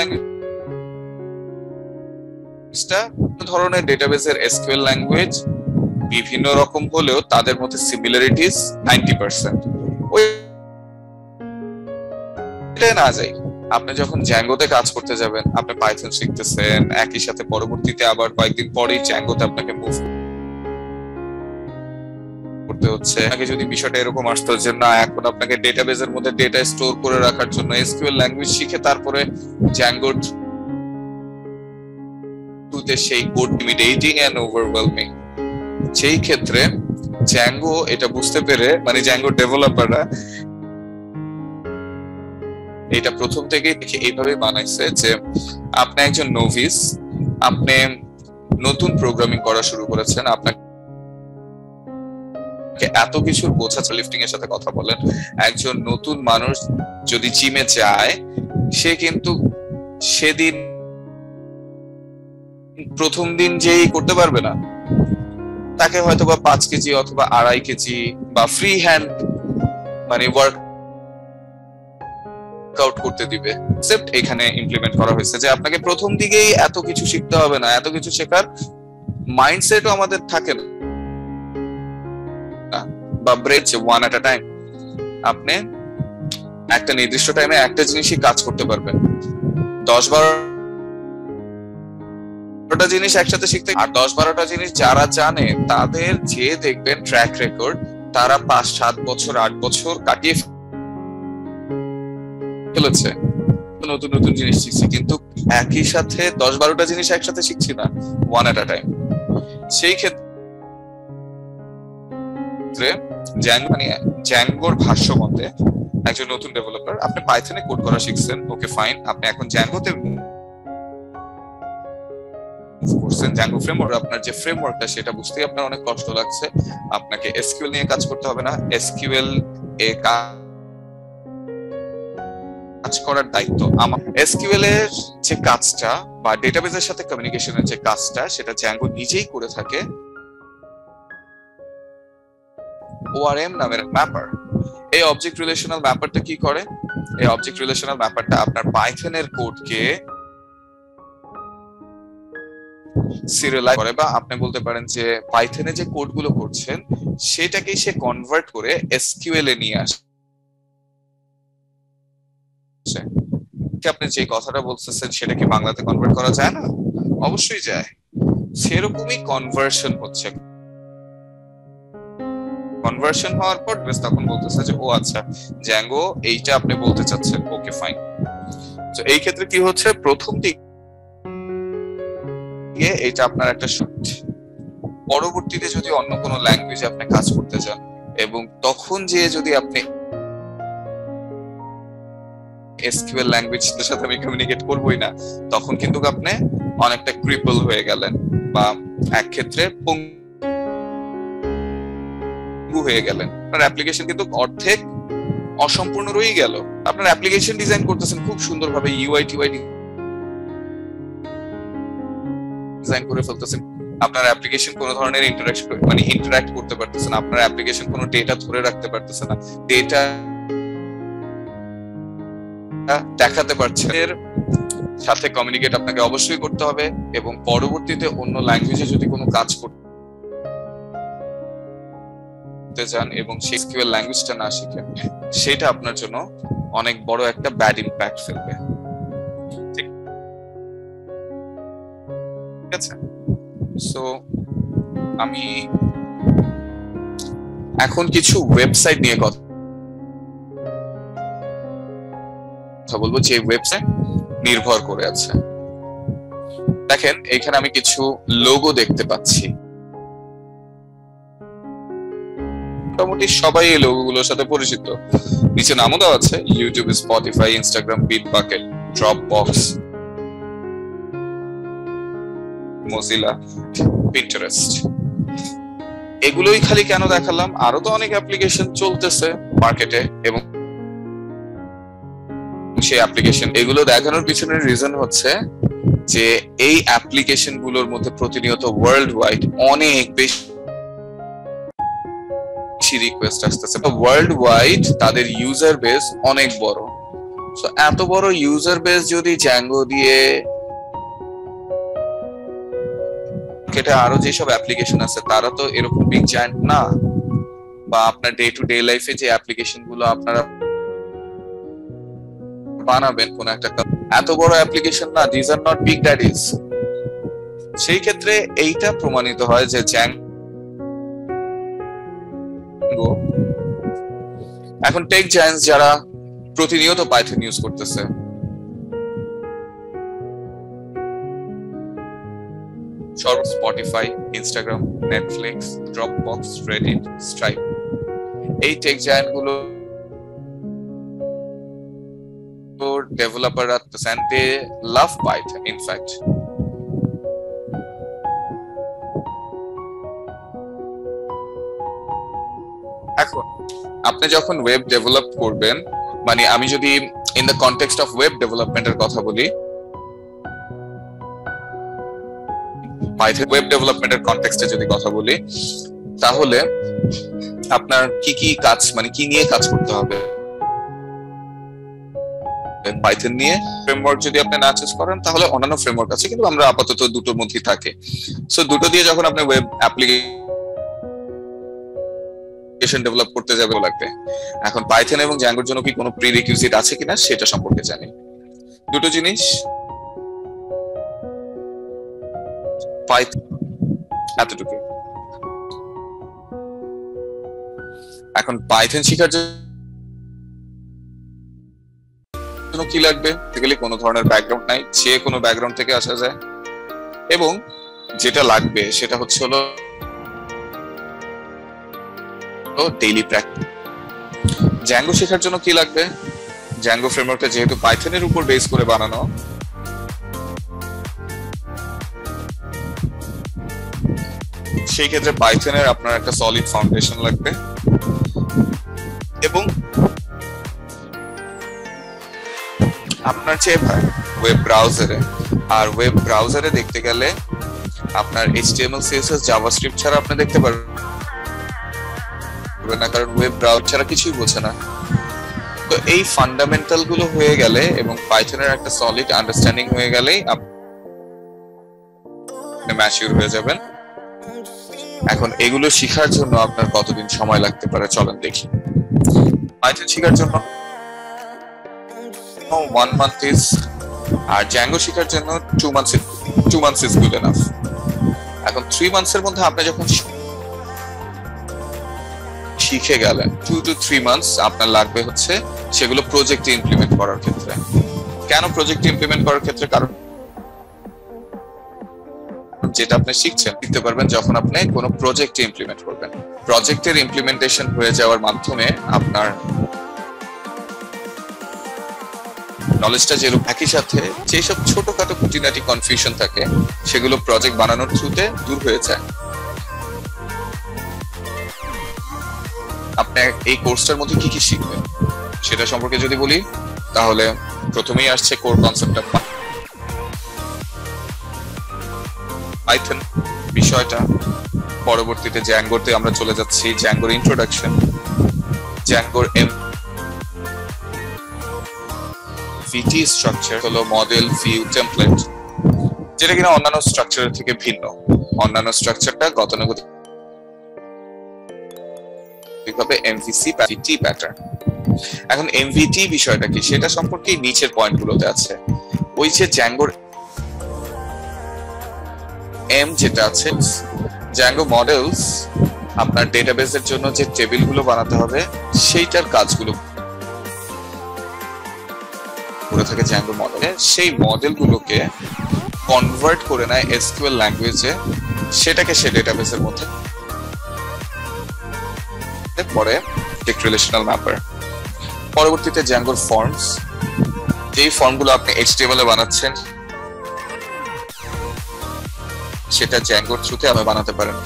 ল্যাঙ্গুয়েজটা ধরনের ডেটাবেসের এসকিউএল ল্যাঙ্গুয়েজ বিভিন্ন রকম হলেও তাদের মধ্যে সিমিলারিটিস নাইনটি পার্সেন্ট ওই না যাই আপনি যখন জ্যাঙ্গোতে কাজ করতে যাবেন, আপনি পাইথন শিখতেছেন, একই সাথে পরবর্তীতে আবার কয়েকদিন পরেই জ্যাঙ্গোতে আপনাকে মুভ করতে হচ্ছে। আগে যদি বিষয়টা এরকম আসতো যে, না, এখন আপনাকে ডেটাবেজের মধ্যে ডেটা স্টোর করে রাখার জন্য এসকিউএল ল্যাঙ্গুয়েজ শিখে তারপরে জ্যাঙ্গোর টুতে সেই কোড ইমিডিয়েটিং এন্ড ওভারওয়েলমিং সেই ক্ষেত্রে জ্যাঙ্গো এটা বুঝতে পেরে মানে জ্যাঙ্গো ডেভেলপাররা এটা প্রথম থেকেই এইভাবে বানাইছে যে আপনি একজন নোভিস আপনি নতুন প্রোগ্রামিং করা শুরু করেছেন, আপনাকে এত কিছুর বোঝা লিফটিং এর সাথে কথা বলেন, একজন নতুন মানুষ যদি জিমে যায়, সে কিন্তু সেদিন প্রথম দিন যেই করতে পারবে না, তাকে হয়তো বা পাঁচ কেজি অথবা আড়াই কেজি বা ফ্রি হ্যান্ড মানে ওয়ার্ক আউট করতে দিবে। এখানে ইমপ্লিমেন্ট করা হয়েছে যে আপনাকে প্রথম দিকেই এত কিছু শিখতে হবে না, এত কিছু শেখার মাইন্ডসেটও আমাদের থাকে না। বা bread one at a time আপনি একটা নির্দিষ্ট টাইমে একটা জিনিসই কাজ করতে পারবেন। দশ বারোটা জিনিস একসাথে শিখতে আর দশ বারোটা জিনিস যারা জানে, তাদের যে দেখবেন ট্র্যাক রেকর্ড তারা পাঁচ, সাত বছর, আট বছর কাটিয়ে ফেলেছে। নতুন নতুন জিনিস শিখছি, কিন্তু একই সাথে দশ বারোটা জিনিস একসাথে শিখছি না ওয়ান এট আ টাইম সেই ক্ষেত্রে মানে জ্যাঙ্গোর ভাষ্য মতে, একজন নতুন ডেভেলপার আপনি পাইথনে কোড করা শিখছেন ওকে ফাইন আপনি এখন জ্যাঙ্গোতে করছেন জ্যাঙ্গো ফ্রেমওয়ার্ক আপনার যে ফ্রেমওয়ার্কটা সেটা বুঝতেই আপনার অনেক কষ্ট লাগছে। আপনাকে এসকিউএল নিয়ে কাজ করতে হবে না। এসকিউএল এ কাজ করার দায়িত্ব আমার। এসকিউএল এর যে কাজটা বা ডেটাবেজের সাথে কমিউনিকেশনের যে কাজটা, সেটা জ্যাঙ্গো নিজেই করে থাকে। ওআরএম নামের ম্যাপার এই অবজেক্ট রিলেশনাল ম্যাপারটা কি করে? এই অবজেক্ট রিলেশনাল ম্যাপারটা আপনার পাইথনের কোডকে সিরিয়ালাইজ করে, বা আপনি বলতে পারেন যে পাইথনে যে কোডগুলো করছেন, সেটাকেই সে কনভার্ট করে এসকিউএল এ নিয়ে আসে। আপনি যে কথাটা বলতেছেন, সেটা বাংলাতে কনভার্ট করা যায় না? অবশ্যই যায়। সেরকমই কনভার্সন হচ্ছে। কনভার্সন হওয়ার পর বেশ তখন বলতেছে যে, ও আচ্ছা জ্যাঙ্গো এইটা আপনি বলতে চাচ্ছেন। ওকে ফাইন তো এই ক্ষেত্রে কি হচ্ছে? প্রথম দিক গিয়ে এটা আপনার একটা শর্ট পরবর্তীতে যদি অন্য কোনো ল্যাঙ্গুয়েজে আপনি কাজ করতে চান এবং তখন যে যদি আপনি এসকিউএল সাথে আমি কমিউনিকেট করবই না, তখন কিন্তু আপনি অনেকটা ক্রিপল হয়ে গেলেন বা এক ক্ষেত্রে হয়ে গেলেন। আপনার অ্যাপ্লিকেশন কিন্তু অর্ধেক অসম্পূর্ণ রয়ে গেল। আপনার অ্যাপ্লিকেশন ডিজাইন করতেছেন খুব সুন্দরভাবে ইউআই টিউআই ডিজাইন করে ফেলতেছেন, আপনার অ্যাপ্লিকেশন কোনো ধরনের ইন্টারাকশন মানে ইন্টারাক্ট করতে পারতেছে না, আপনার অ্যাপ্লিকেশন কোনো ডেটা ধরে রাখতে পারতেছে না ডেটা দেখাতে পারছে এর সাথে কমিউনিকেট আপনাকে অবশ্যই করতে হবে এবং পরবর্তীতে অন্য ল্যাঙ্গুয়েজে যদি কোনো কাজ করতে চান এবং সেই ল্যাঙ্গুয়েজটা না শিখেন সেটা আপনার জন্য অনেক বড় একটা ব্যাড ইম্প্যাক্ট ফেলবে। আছে সো আমি এখন কিছু ওয়েবসাইট নিয়ে কথা বলব যে ওয়েবসাইট নির্ভর করে আছে। দেখেন এখানে আমি কিছু লোগো দেখতে পাচ্ছি। মোটামুটি সবাই এই লোগো গুলোর সাথে পরিচিত। নিচে নামও দেওয়া আছে YouTube Spotify Instagram Bitbucket Dropbox Mozilla Pinterest এগুলোই খালি কেন দেখালাম? আরও তো অনেক অ্যাপ্লিকেশন চলতেছে মার্কেটে এবং সেই অ্যাপ্লিকেশন এগুলো দেখানোর পিছনের রিজন হচ্ছে যে এই অ্যাপ্লিকেশনগুলোর মধ্যে প্রতিনিয়ত ওয়ার্ল্ড ওয়াইড অনেক বেশি রিকোয়েস্ট আসতেছে। ওয়ার্ল্ড ওয়াইড তাদের ইউজার বেস অনেক বড়। এত বড় ইউজার বেস যদি জ্যাঙ্গো দিয়ে মার্কেটে আরও যেসব অ্যাপ্লিকেশন আছে, তারা তো এরকম বিগ জায়ান্ট না? বা আপনার ডে টু ডে লাইফে যে অ্যাপ্লিকেশনগুলো আপনারা বানাবেন কোন একটা এত বড় অ্যাপ্লিকেশন না these are not big daddies সেই ক্ষেত্রে এইটা প্রমাণিত হয় যে জ্যাঙ্গো এখন টেক জায়ান্টস যারা প্রতিনিয়ত পাইথন ইউজ করতেছে সর্ব Spotify Instagram Netflix Dropbox Reddit Stripe এই টেক জায়ান্টগুলো developer at and they love Python এখন, আপনি যখন ওয়েব ডেভেলপ করবেন মানে আমি যদি in the context of web ডেভেলপমেন্টের কথা বলি পাইথন ওয়েব ডেভেলপমেন্টের কনটেক্সটে যদি কথা বলি, তাহলে আপনার কি কি কাজ মানে কি নিয়ে কাজ করতে হবে? পাইথন নিয়ে ফ্রেমওয়ার্ক যদি আপনি না চুজ করেন, তাহলে অন্যান্য ফ্রেমওয়ার্ক আছে, কিন্তু আমরা আপাতত দুটোর মধ্যেই থাকে। সো দুটো দিয়ে যখন আপনি ওয়েব অ্যাপ্লিকেশন ডেভেলপ করতে যাবে লাগবে। এখন পাইথন এবং জ্যাঙ্গোর জন্য কি কোনো প্রি রিকুইজিট আছে কিনা, সেটা সম্পর্কে জানি। দুটো জিনিস পাইথন এতটুকু। এখন পাইথন শেখার জন্য কি লাগবে? বেসিক্যালি কোনো ধরনের ব্যাকগ্রাউন্ড নাই কোনো ব্যাকগ্রাউন্ড থেকে আসা যায়। এবং যেটা লাগবে সেটা হচ্ছে হলো ডেইলি প্র্যাকটিস জ্যাঙ্গো শেখার জন্য কি লাগবে? জ্যাঙ্গো ফ্রেমওয়ার্কটা যেহেতু পাইথনের উপর বেস করে বানানো সেই ক্ষেত্রে পাইথনের আপনার একটা সলিড ফাউন্ডেশন লাগবে। এবং আপনার যে ওয়েব ব্রাউজারে আর ওয়েব ব্রাউজারে দেখতে গেলে আপনার এইচটিএমএল সিএসএস জাভাস্ক্রিপ্ট ছাড়া আপনি দেখতে পারবেন না, কারণ ওয়েব ব্রাউজার ছাড়া কিছুই বোঝে না। তো এই ফান্ডামেন্টালগুলো হয়ে গেলে এবং পাইথনের একটা সলিড আন্ডারস্ট্যান্ডিং হয়ে গেলেই আপনি ম্যাচিউর হয়ে যাবেন। এখন এগুলো শেখার জন্য আপনার কতদিন সময় লাগতে পারে? চলেন দেখি। পাইথন শেখার জন্য? ওয়ান মান্থ ইজ আর জ্যাঙ্গো শেখার জন্য two months two months is good enough এখন থ্রি মান্থস এর মধ্যে আপনি যখন শিখে গেলেন টু টু থ্রি মান্থস আপনার লাগবে হচ্ছে সেগুলো প্রজেক্টে ইমপ্লিমেন্ট করার ক্ষেত্রে। কেন প্রজেক্ট ইমপ্লিমেন্ট করার ক্ষেত্রে? কারণ যেটা আপনি শিখছেন, শিখতে পারবেন যখন আপনি কোনো প্রজেক্টে ইমপ্লিমেন্ট করবেন। প্রজেক্টের ইমপ্লিমেন্টেশন হয়ে যাওয়ার মাধ্যমে আপনার নলেজটা যেরকম একই সাথে যেসব ছোটখাটো খুঁটিনাটি কনফিউশন থাকে, সেগুলো প্রজেক্ট বানানোর থ্রুতে দূর হয়ে যায়। আপনি এই কোর্সটার মধ্যে কি কি শিখবেন? সেটা সম্পর্কে যদি বলি, তাহলে প্রথমেই আসছে কোর কনসেপ্টটা পাইথন বিষয়টা। পরবর্তীতে জ্যাঙ্গোতে আমরা চলে যাচ্ছি। জ্যাঙ্গোর ইন্ট্রোডাকশন জ্যাঙ্গোর এম ভিটি স্ট্রাকচার হলো মডেল ভিউ টেমপ্লেট যেটা কিনা অন্যান্য স্ট্রাকচারের থেকে ভিন্ন। অন্যান্য স্ট্রাকচারটা গতানুগতিক ভাবে এমভিসি ভিটি প্যাটার্ন এখন এমভিটি বিষয়টা কি? সেটা সম্পর্কে নিচের পয়েন্টগুলোতে আছে। ওই যে জ্যাঙ্গোর এম যেটা আছে জ্যাঙ্গো মডেলস আপনার ডেটাবেসের জন্য যে টেবিলগুলো বানাতে হবে, সেইটার কাজগুলো করে থাকে জ্যাঙ্গো মডেলে সেই মডেলগুলোকে কনভার্ট করে নেয় এসকিউএল ল্যাঙ্গুয়েজে সেটাকে সে ডেটাবেসের মধ্যে পরে রিলেশনাল ম্যাপার পরবর্তীতে জ্যাঙ্গোর ফর্মস যেই ফর্মগুলো আপনি এইচটিএমএল এ বানাচ্ছেন সেটা জ্যাঙ্গোর থ্রুতে আপনি বানাতে পারেন।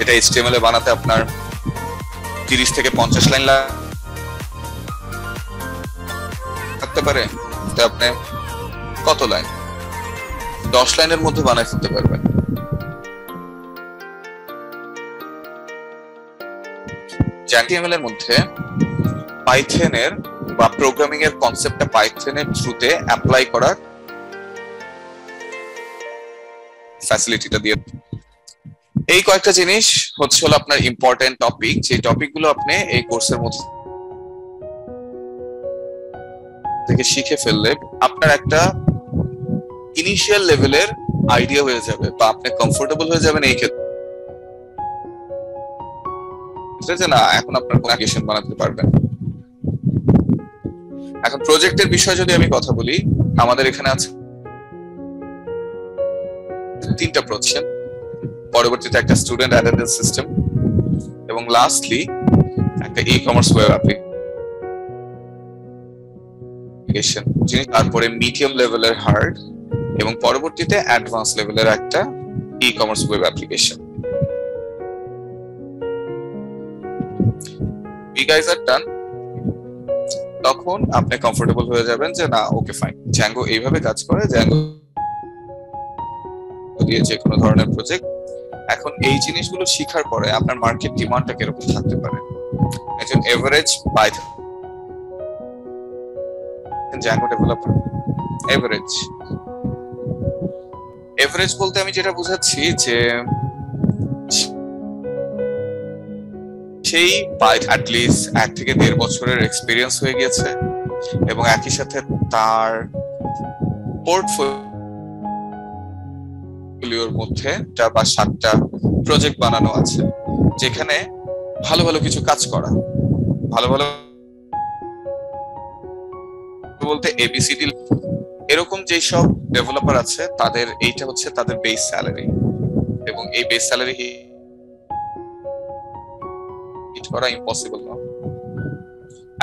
এটা এইচটিএমএল এ বানাতে আপনার তিরিশ থেকে পঞ্চাশ লাইন লাগতে পারে। আপনি কত লাইন? দশ লাইনের মধ্যে বানাই ফেলতে পারবেন। জ্যাঙ্গিএমএল এর মধ্যে পাইথনের বা প্রোগ্রামিং এর কনসেপ্টটা পাইথনের থ্রুতে অ্যাপ্লাই করার ফ্যাসিলিটিটা দিয়ে এই কয়েকটা জিনিস হচ্ছে হলো আপনার ইম্পর্টেন্ট টপিক যে টপিকগুলো আপনি এই কোর্সের মধ্যে থেকে শিখে ফেললে আপনার একটা ইনিশিয়াল লেভেলের আইডিয়া হয়ে যাবে বা আপনি কমফোর্টেবল হয়ে যাবেন এই ক্ষেত্রে। যে না, এখন আপনার কোন অ্যাপ্লিকেশন বানাতে পারবেন এখন প্রজেক্টের বিষয়ে যদি আমি কথা বলি, আমাদের এখানে আছে তিনটা প্রজেক্ট পরবর্তীতে একটা স্টুডেন্ট অ্যাটেন্ডেন্স সিস্টেম এবং লাস্টলি একটা ই কমার্স ওয়েব অ্যাপ্লিকেশন যিনি তারপরে মিডিয়াম লেভেলের হার্ড এবং পরবর্তীতে অ্যাডভান্স লেভেলের একটা e commerce web application you guys are done তখন আপনি কমফোর্টেবল হয়ে যাবেন যে না ওকে ফাইন জ্যাঙ্গো এইভাবে কাজ করে জ্যাঙ্গো দিয়ে যে কোনো ধরনের প্রজেক্ট এখন এই জিনিসগুলো শেখার পরে আপনার মার্কেট ডিমান্ডটা কীরকম থাকতে পারে? একজন average by Django developer average average বলতে আমি যেটা বুঝাচ্ছি যে, সেই অ্যাটলিস্ট এক থেকে দেড় বছরের এক্সপিরিয়েন্স হয়ে গেছে এবং একই সাথে তার পোর্টফোলিওর মধ্যে চার বা সাতটা প্রজেক্ট বানানো আছে, যেখানে ভালো ভালো কিছু কাজ করা। ভালো ভালো বলতে এবিসিডি এরকম যেই সব ডেভেলপার আছে, তাদের এইটা হচ্ছে তাদের বেস স্যালারি এবং এই বেস স্যালারি হিট করা ইম্পসিবল না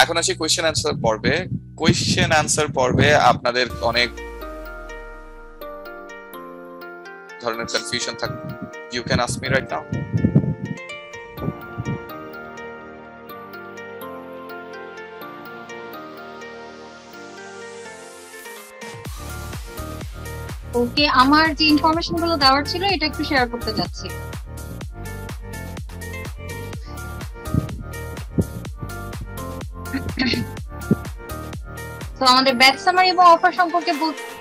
এখন আসি কোয়েশ্চেন অ্যান্সার পর্বে। কোয়েশ্চেন অ্যান্সার পর্বে আপনাদের অনেক ধরনের কনফিউশন থাকে you can ask me right now okay, আমার যে ইনফরমেশনগুলো দেওয়ার ছিল, এটা একটু শেয়ার করতে যাচ্ছি তো আমাদের ব্যাচ সামারি এবং অফার সম্পর্কে বলতে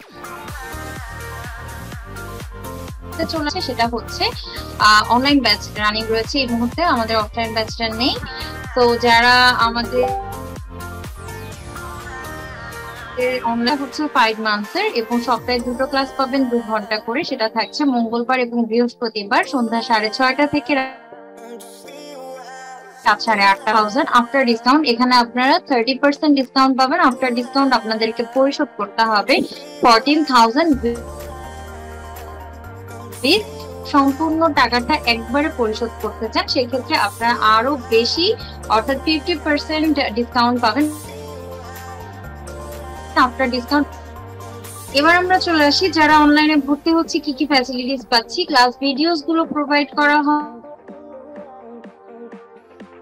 চলেছে সেটা হচ্ছে অনলাইন ব্যাচ রানিং রয়েছে এই মুহূর্তে, আমাদের অফলাইন ব্যাচটা নেই। তো যারা আমাদের অনলাইন হচ্ছে ফাইভ মান্থসের এবং সপ্তাহে দুটো ক্লাস পাবেন দু ঘণ্টা করে, সেটা থাকছে মঙ্গলবার এবং বৃহস্পতিবার, সন্ধ্যা সাড়ে ছয়টা থেকে রাত সাড়ে আটটা থাউজেন্ড আফটার ডিসকাউন্ট এখানে আপনারা থার্টি পার্সেন্ট ডিসকাউন্ট পাবেন। আফটার ডিসকাউন্ট আপনাদেরকে পরিশোধ করতে হবে। ফোরটিন থাউজেন্ড সম্পূর্ণ টাকাটা একবারে পরিশোধ করতে চান, সেক্ষেত্রে আপনারা আরও বেশি, অর্থাৎ ফিফটি পার্সেন্ট ডিসকাউন্ট পাবেন। আফটার ডিসকাউন্ট এবার আমরা চলে আসি, যারা অনলাইনে ভর্তি হচ্ছে, কি কি ফ্যাসিলিটিস পাচ্ছি? ক্লাস ভিডিওসগুলো প্রোভাইড করা হয়।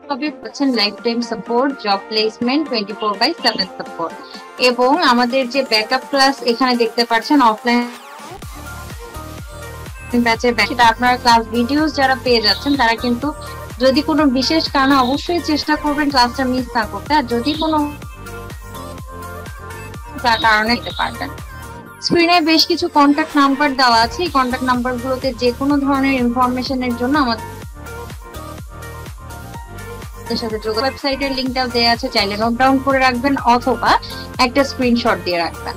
হবে পাচ্ছেন lifetime support job placement twenty four by seven support এবং আমাদের যে ব্যাকআপ ক্লাস এখানে দেখতে পাচ্ছেন অফলাইন ব্যাচের সেটা আপনারা ক্লাস ভিডিওস যারা পেয়ে যাচ্ছেন, তারা কিন্তু যদি কোনো বিশেষ কারণে অবশ্যই চেষ্টা করবেন ক্লাসটা মিস না করতে। আর যদি কোনো কারণে দিতে পারবেন। স্ক্রিনে বেশ কিছু কন্ট্যাক্ট নাম্বার দেওয়া আছে। এই কন্ট্যাক্ট নাম্বার গুলোতে যে কোনো ধরনের ইনফরমেশনের জন্য আমাদের সাথে ওয়েবসাইটের লিংকটাও দেওয়া আছে। চাইলে নোট ডাউন করে রাখবেন অথবা একটা স্ক্রিনশট দিয়ে রাখবেন।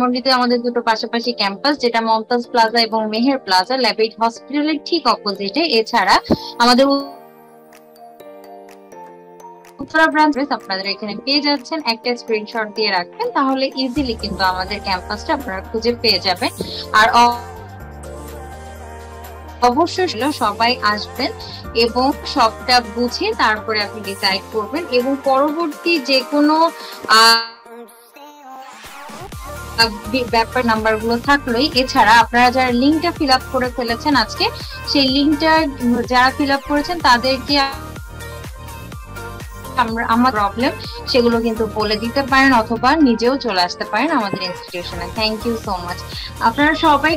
মন্ডিতে আমাদের দুটো পাশাপাশি ক্যাম্পাস, যেটা মমতাজ প্লাজা এবং মেহের প্লাজা ল্যাবেট হসপিটালের ঠিক অপোজিটে। এছাড়া আমাদের উত্তরা ব্রাঞ্চ আপনাদের এখানে পেয়ে যাচ্ছেন। একটা স্ক্রিনশট দিয়ে রাখবেন, তাহলে ইজিলি কিন্তু আমাদের ক্যাম্পাসটা আপনারা খুঁজে পেয়ে যাবেন। আর অবশ্যই সবাই আসবেন এবং সবটা বুঝে তারপরে আপনি ডিসাইড করবেন এবং পরবর্তী যে কোনো ব্যাপার নাম্বারগুলো থাকলোই। এছাড়া আপনারা যারা লিঙ্কটা ফিল আপ করে ফেলেছেন আজকে, সেই লিঙ্কটা যারা ফিল আপ করেছেন, তাদেরকে আমরা, আমার প্রবলেম সেগুলো কিন্তু বলে দিতে পারেন অথবা নিজেও চলে আসতে পারেন আমাদের ইনস্টিটিউশনে থ্যাংক ইউ সো মাচ আপনারা সবাই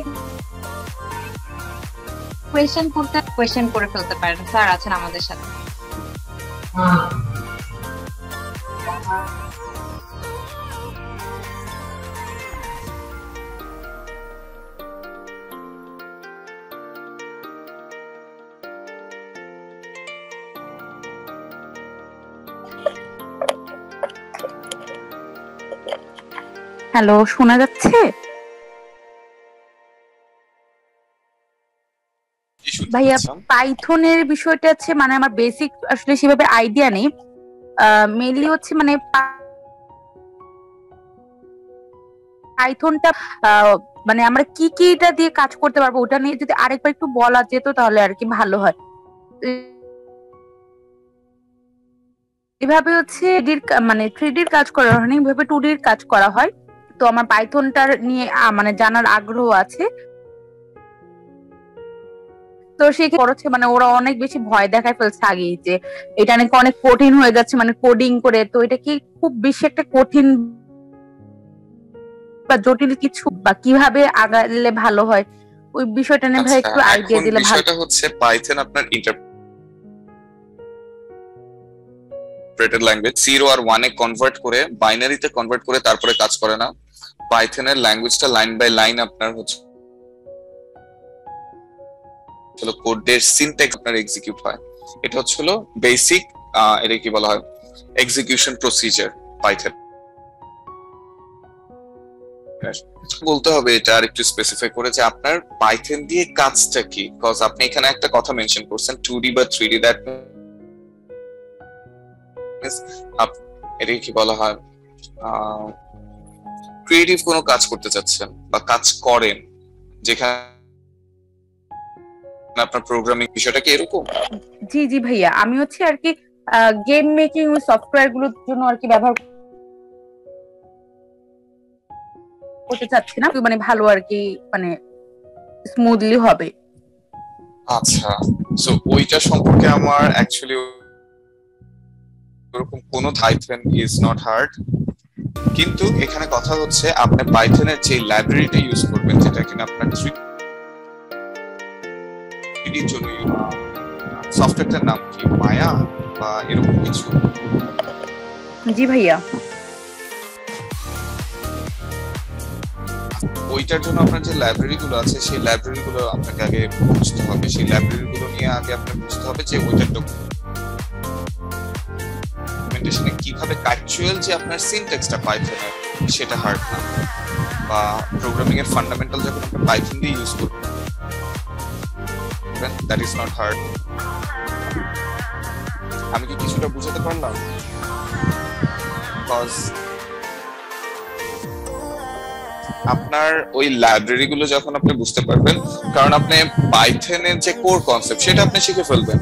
কোয়েশ্চেন করতে কোয়েশ্চেন করে ফেলতে পারেন। স্যার আছেন আমাদের সাথে। হ্যালো শোনা যাচ্ছে? ভাইয়া পাইথনের বিষয়টা হচ্ছে মানে আমার বেসিক আসলে সেভাবে আইডিয়া নেই। মেইনলি হচ্ছে মানে পাইথনটা মানে আমরা কি কি এটা দিয়ে কাজ করতে পারব ওটা নিয়ে যদি আরেকবার একটু বলা যেত তাহলে আর কি ভালো হয়। এভাবে হচ্ছে মানে থ্রি ডির কাজ করা হয় না এভাবে টু ডির কাজ করা হয়। তো আমার পাইথনটার নিয়ে মানে জানার আগ্রহ আছে। তো সে খরচে মানে ওরা অনেক বেশি ভয় দেখায় ফেলছে আগেই যে এটা নাকি অনেক কঠিন হয়ে যাচ্ছে মানে কোডিং করে। তো এটা কি খুব বেশি একটা কঠিন বা জটিল কিছু বা কীভাবে আগালে ভালো হয়? ওই বিষয়টা নিয়ে ভাই একটু আইডিয়া দিলে ভালো বিষয়টা হচ্ছে পাইথন আপনার ইন্টারপ্রেটেড ল্যাঙ্গুয়েজ জিরো আর ওয়ানে কনভার্ট করে বাইনারিতে কনভার্ট করে তারপরে কাজ করে না। পাইথনের ল্যাঙ্গুয়েজটা লাইন বাই লাইন আপনার হচ্ছে হলো কোডের সিনট্যাক্স আপনার এক্সিকিউট হয়। এটা হচ্ছে হলো বেসিক এটা কি বলা হয়? এক্সিকিউশন প্রসিজার পাইথন বলতে হবে এটা আর একটু স্পেসিফাই করে যে আপনার পাইথন দিয়ে কাজটা কি? বিকজ আপনি এখানে একটা কথা মেনশন করছেন টু ডি বা থ্রি ডি দ্যাট এটা কি বলা হয়? ক্রিয়েটিভ কোনো কাজ করতে চাচ্ছেন বা কাজ করেন যেখানে আপনার প্রোগ্রামিং বিষয়টা কি এরকম? জি জি ভাইয়া আমি হচ্ছে আর কি গেম মেকিং ওই সফটওয়্যারগুলোর জন্য আর কি ব্যবহার করতে চাচ্ছি না মানে ভালো আর কি মানে স্মুথলি হবে। আচ্ছা সো ওইটা সম্পর্কে আমার অ্যাকচুয়ালি ওরকম কোনো পাইথন ইজ নট হার্ড কিন্তু এখানে কথা হচ্ছে আপনি পাইথনের যে লাইব্রেরিটা ইউজ করবেন যেটা কিনা আপনার থ্রিডির জন্য সফটওয়্যারটার নাম কি? মায়া বা এরকম কিছু? জি ভাইয়া। ওইটার জন্য আপনার যে লাইব্রেরি গুলো আছে সেই লাইব্রেরি গুলো আপনাকে আগে বুঝতে হবে। সেই লাইব্রেরি গুলো নিয়ে আগে আপনার বুঝতে হবে যে ওইটার ডকুমেন্টেশনে কীভাবে অ্যাকচুয়াল যে আপনার সিনট্যাক্সটা পাইথনের সেটা হার্ড না। বা প্রোগ্রামিং এর ফান্ডামেন্টাল যখন আপনি পাইথন দিয়ে ইউজ করবেন দ্যাট ইজ নট হার্ড আমি কি কিছুটা বুঝাতে পারলাম? বিকজ আপনার ওই লাইব্রেরি গুলো যখন আপনি বুঝতে পারবেন, কারণ আপনি পাইথনের যে কোর কনসেপ্ট সেটা আপনি শিখে ফেলবেন।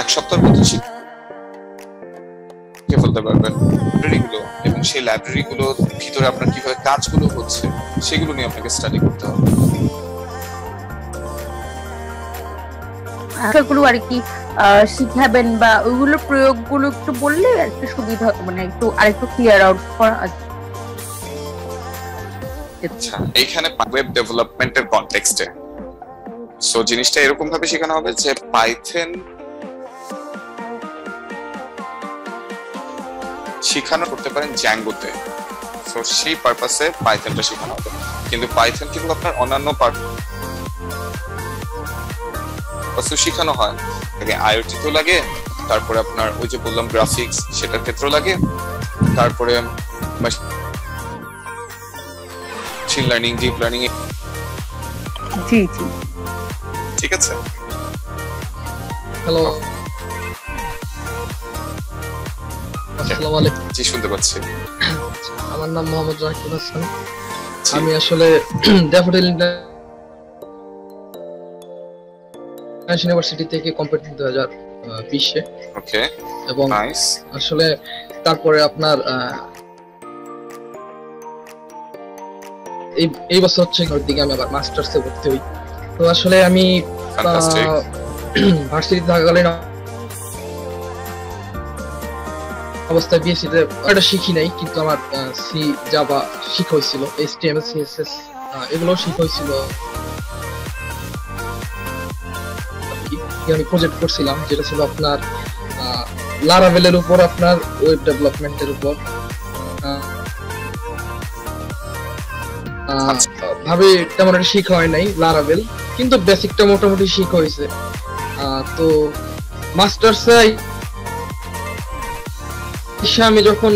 এক সপ্তাহের মধ্যে শিখে ফেলতে পারবেন লাইব্রেরি গুলো এবং সেই লাইব্রেরি গুলো ভিতরে আপনার কীভাবে কাজগুলো হচ্ছে সেগুলো নিয়ে আপনাকে স্টাডি করতে হবে। সেগুলো আর কি শিখাবেন বা প্রয়োগগুলো একটু বললে একটু সুবিধা মানে একটু আরেকটু ক্লিয়ার আউট করা আচ্ছা এইখানে ওয়েব ডেভেলপমেন্টের কনটেক্সটে সো জিনিসটা এরকম ভাবে শেখানো হবে যে পাইথন শেখানো করতে পারেন জ্যাঙ্গোতে সো সেই পারপাসে পাইথনটা শেখানো হবে। কিন্তু পাইথন কিন্তু আপনার অন্যান্য পারপাসে শেখানো হয়। আগে আইওটি তো লাগে তারপরে আপনার ওই যে বললাম গ্রাফিক্স সেটার ক্ষেত্রেও লাগে। তারপরে মেশিন লার্নিং ডিপ লার্নিং জি জি। ঠিক আছে? হ্যালো আসসালামু আলাইকুম। জি শুনতে পাচ্ছি। আমার নাম মোহাম্মদ হাসান। আমি আসলে ড্যাফোডিল ইউনিভার্সিটি থেকে ওকে। এবং আসলে তারপরে আপনার এই এই বছর হচ্ছে ঘর দিকে আমি আবার মাস্টার্সে ভর্তি হই। তো আসলে আমি ভার্সিটি থাকাকালীন অবস্থায় বিএসসিতে এটা শিখি নাই কিন্তু আমার সি জাভা শিখা হয়েছিল এইচটিএমএল সিএসএস এগুলো শিখা হয়েছিল। আমি প্রজেক্ট করছিলাম যেটা ছিল আপনার লারাভেলের উপর আপনার ওয়েব ডেভেলপমেন্টের উপর। আচ্ছা। ভাবে তেমন একটা শিখা হয় নাই লারাভেল কিন্তু বেসিকটা মোটামুটি শিখা হয়েছে। তো মাস্টার্সে এসে আমি যখন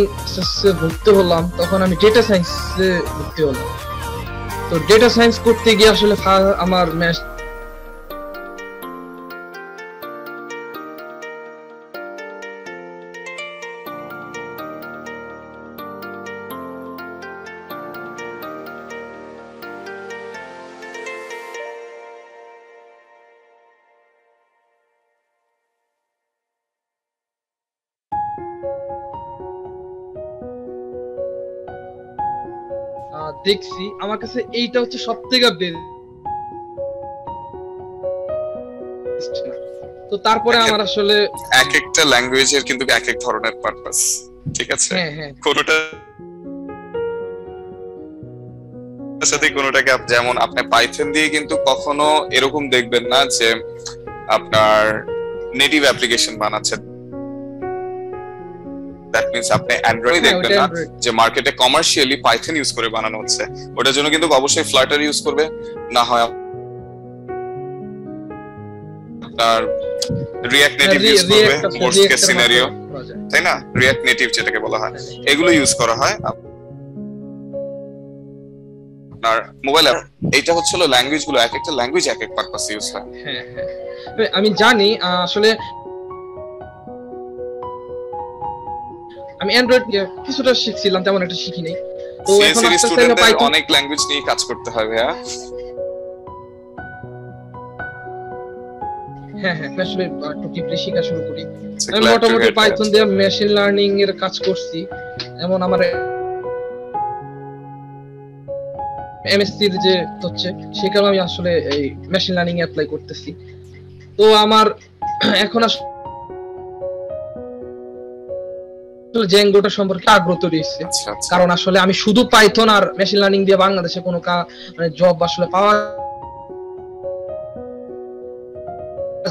ভর্তি হলাম, তখন আমি ডেটা সায়েন্সে ভর্তি হলাম। তো ডেটা সায়েন্স করতে গিয়ে আসলে আমার ম্যাথ দেখছি আমার কাছে এইটা হচ্ছে সব থেকে বেস্ট তো তারপরে আমার আসলে এক একটা ল্যাঙ্গুয়েজের কিন্তু এক এক ধরনের পারপাস ঠিক আছে? হ্যাঁ হ্যাঁ। সাথে কোনোটাকে যেমন আপনি পাইথন দিয়ে কিন্তু কখনো এরকম দেখবেন না যে আপনার নেটিভ অ্যাপ্লিকেশন বানাচ্ছেন। দ্যাট মিন্স আপনি অ্যান্ড্রয়েড হ্যাঁ, দেখবেন না যে মার্কেটে কমার্শিয়ালি পাইথন ইউজ করে বানানো হচ্ছে। ওটার জন্য কিন্তু অবশ্যই ফ্লাটার ইউজ করবে। না হয় আপনার রিয়াক্ট নেটিভ ইউজ করবে মোস্ট কেস সিনারিও। তাই না? রিয়াক্ট নেটিভ যেটাকে বলা হয়। এগুলো ইউজ করা হয়। আপনার মোবাইল অ্যাপ এইটা হচ্ছে ল্যাঙ্গুয়েজগুলো এক একটা ল্যাঙ্গুয়েজ এক এক পারপাস ইউজ হয়। হ্যাঁ হ্যাঁ। আমি জানি আসলে আমি অ্যান্ড্রয়েড কিছুটা শিখছিলাম তেমন একটা শিখি নাই। তো এখন আস্তে আস্তে অনেক ল্যাঙ্গুয়েজ নিয়ে কাজ করতে হয় ভাইয়া। হ্যাঁ হ্যাঁ আসলে একটু ডিপলি শেখা শুরু করি। আমি মোটামুটি পাইথন দিয়ে মেশিন লার্নিং এর কাজ করছি। এমন আমার এমএসসি যে হচ্ছে কারণে আমি আসলে এই মেশিন লার্নিং এ অ্যাপ্লাই করতেছি। তো আমার এখন আসলে জেঙ্গোটা সম্পর্কে আগ্রহ তৈরি হয়েছে। আচ্ছা কারণ আসলে আমি শুধু পাইথন আর মেশিন লার্নিং দিয়ে বাংলাদেশে কোনো মানে জব আসলে পাওয়া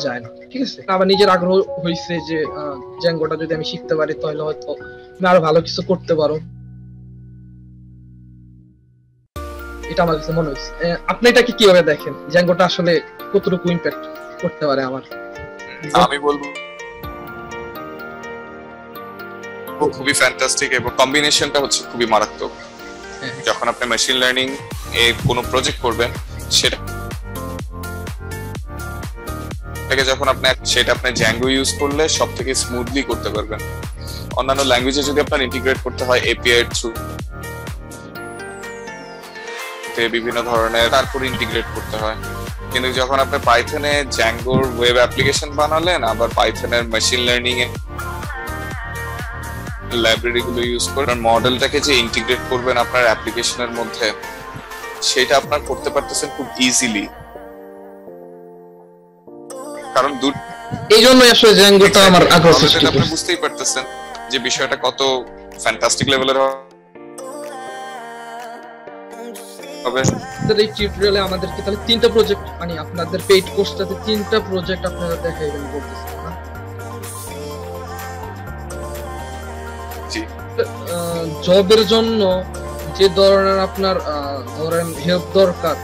যায় না ঠিক আছে? আবার নিজের আগ্রহ হয়েছে যে জ্যাঙ্গোটা যদি আমি শিখতে পারি তাহলে হয়তো আমি আরও ভালো কিছু করতে পারো। এটা আমার কাছে মনে হয়েছে। আপনি এটাকে কীভাবে দেখেন? জ্যাঙ্গোটা আসলে কতটুকু ইম্প্যাক্ট করতে পারে আমার? আমি বলব খুবই ফ্যান্টাস্টিক এবং কম্বিনেশনটা হচ্ছে খুবই মারাত্মক। যখন আপনি মেশিন লার্নিং এ কোনো প্রজেক্ট করবেন, সেটা থেকে যখন আপনি, সেটা আপনি জ্যাঙ্গো ইউজ করলে সব থেকে স্মুথলি করতে পারবেন অন্যান্য ল্যাঙ্গুয়েজে যদি আপনার ইন্টিগ্রেট করতে হয় এপিআই থ্রু বিভিন্ন ধরনের তারপর ইন্টিগ্রেট করতে হয় কিন্তু যখন আপনি পাইথনে জ্যাঙ্গোর ওয়েব অ্যাপ্লিকেশন বানালেন, আবার পাইথনের মেশিন লার্নিং এ লাইব্রেরি গুলো ইউজ করে মডেলটাকে যে ইন্টিগ্রেট করবেন আপনার অ্যাপ্লিকেশনের মধ্যে সেটা আপনার করতে পারতেছেন খুব ইজিলি কারণ দু এই জন্যই আসলে জ্যাঙ্গোটা আমার আগ্রহ সৃষ্টি আপনি বুঝতেই পারতেছেন যে বিষয়টা কত ফ্যান্টাস্টিক লেভেলের হবে। এই টিউটোরিয়ালে আমাদেরকে তাহলে তিনটা প্রজেক্ট মানে আপনাদের পেইড কোর্সটাতে তিনটা প্রজেক্ট আপনারা দেখাইবেন বলতেছেন জবের জন্য যে ধরনের আপনার আহ, ধরেন হেল্প দরকার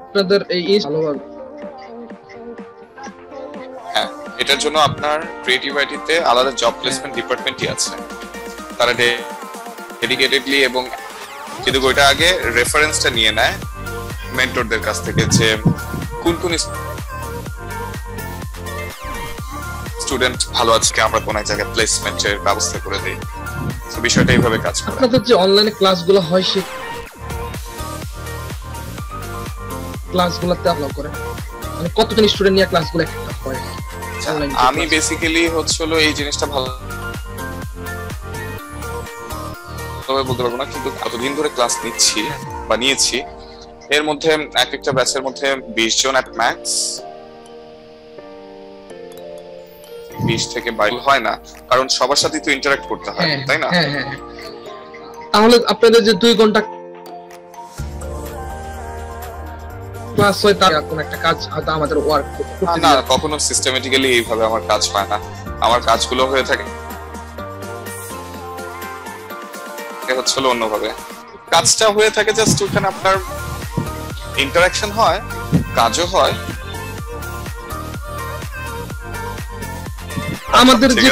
আপনাদের এই এই ভালোভাবে। এটার জন্য আপনার ক্রিয়েটিভ আইটিতে আলাদা জব প্লেসমেন্ট ডিপার্টমেন্টই আছে। তারা ডেডিকেটেডলি এবং কিন্তু ওইটা আগে রেফারেন্সটা নিয়ে নেয় মেন্টরদের কাছ থেকে যে কোন কোন স্টুডেন্ট ভালো আজকে আমরা কোন এক জায়গায় প্লেসমেন্টের ব্যবস্থা করে দিই। তো বিষয়টা এইভাবে কাজ করে। আপনাদের যে অনলাইনে ক্লাসগুলো হয় সে ক্লাসগুলোতে আপলোড করেন। মানে কতজন স্টুডেন্ট নিয়ে ক্লাসগুলো একটা হয়? online আমি বেসিক্যালি হচ্ছে হলো এই জিনিসটা ভালো তবে বলতে পারব না কিন্তু কতদিন ধরে ক্লাস নিচ্ছি বা নিয়েছি এর মধ্যে এক একটা ব্যাচের মধ্যে বিশ জন অ্যাট ম্যাক্স বিশ থেকে বাইশ হয় না কারণ সবার সাথে তো ইন্টারাক্ট করতে হয় হ্যাঁ, তাই না? হ্যাঁ হ্যাঁ হ্যাঁ। তাহলে আপনাদের যে দুই ঘণ্টা ক্লাস হয় তার কোন একটা কাজ হয়তো আমাদের ওয়ার্ক না কখনো সিস্টেমেটিক্যালি এইভাবে আমার কাজ পায় না। আমার কাজগুলো হয়ে থাকে এটা হচ্ছে হলো অন্যভাবে। কাজটা হয়ে থাকে জাস্ট ওখানে আপনার ইন্টারাকশন হয় কাজও হয় আমাদের যে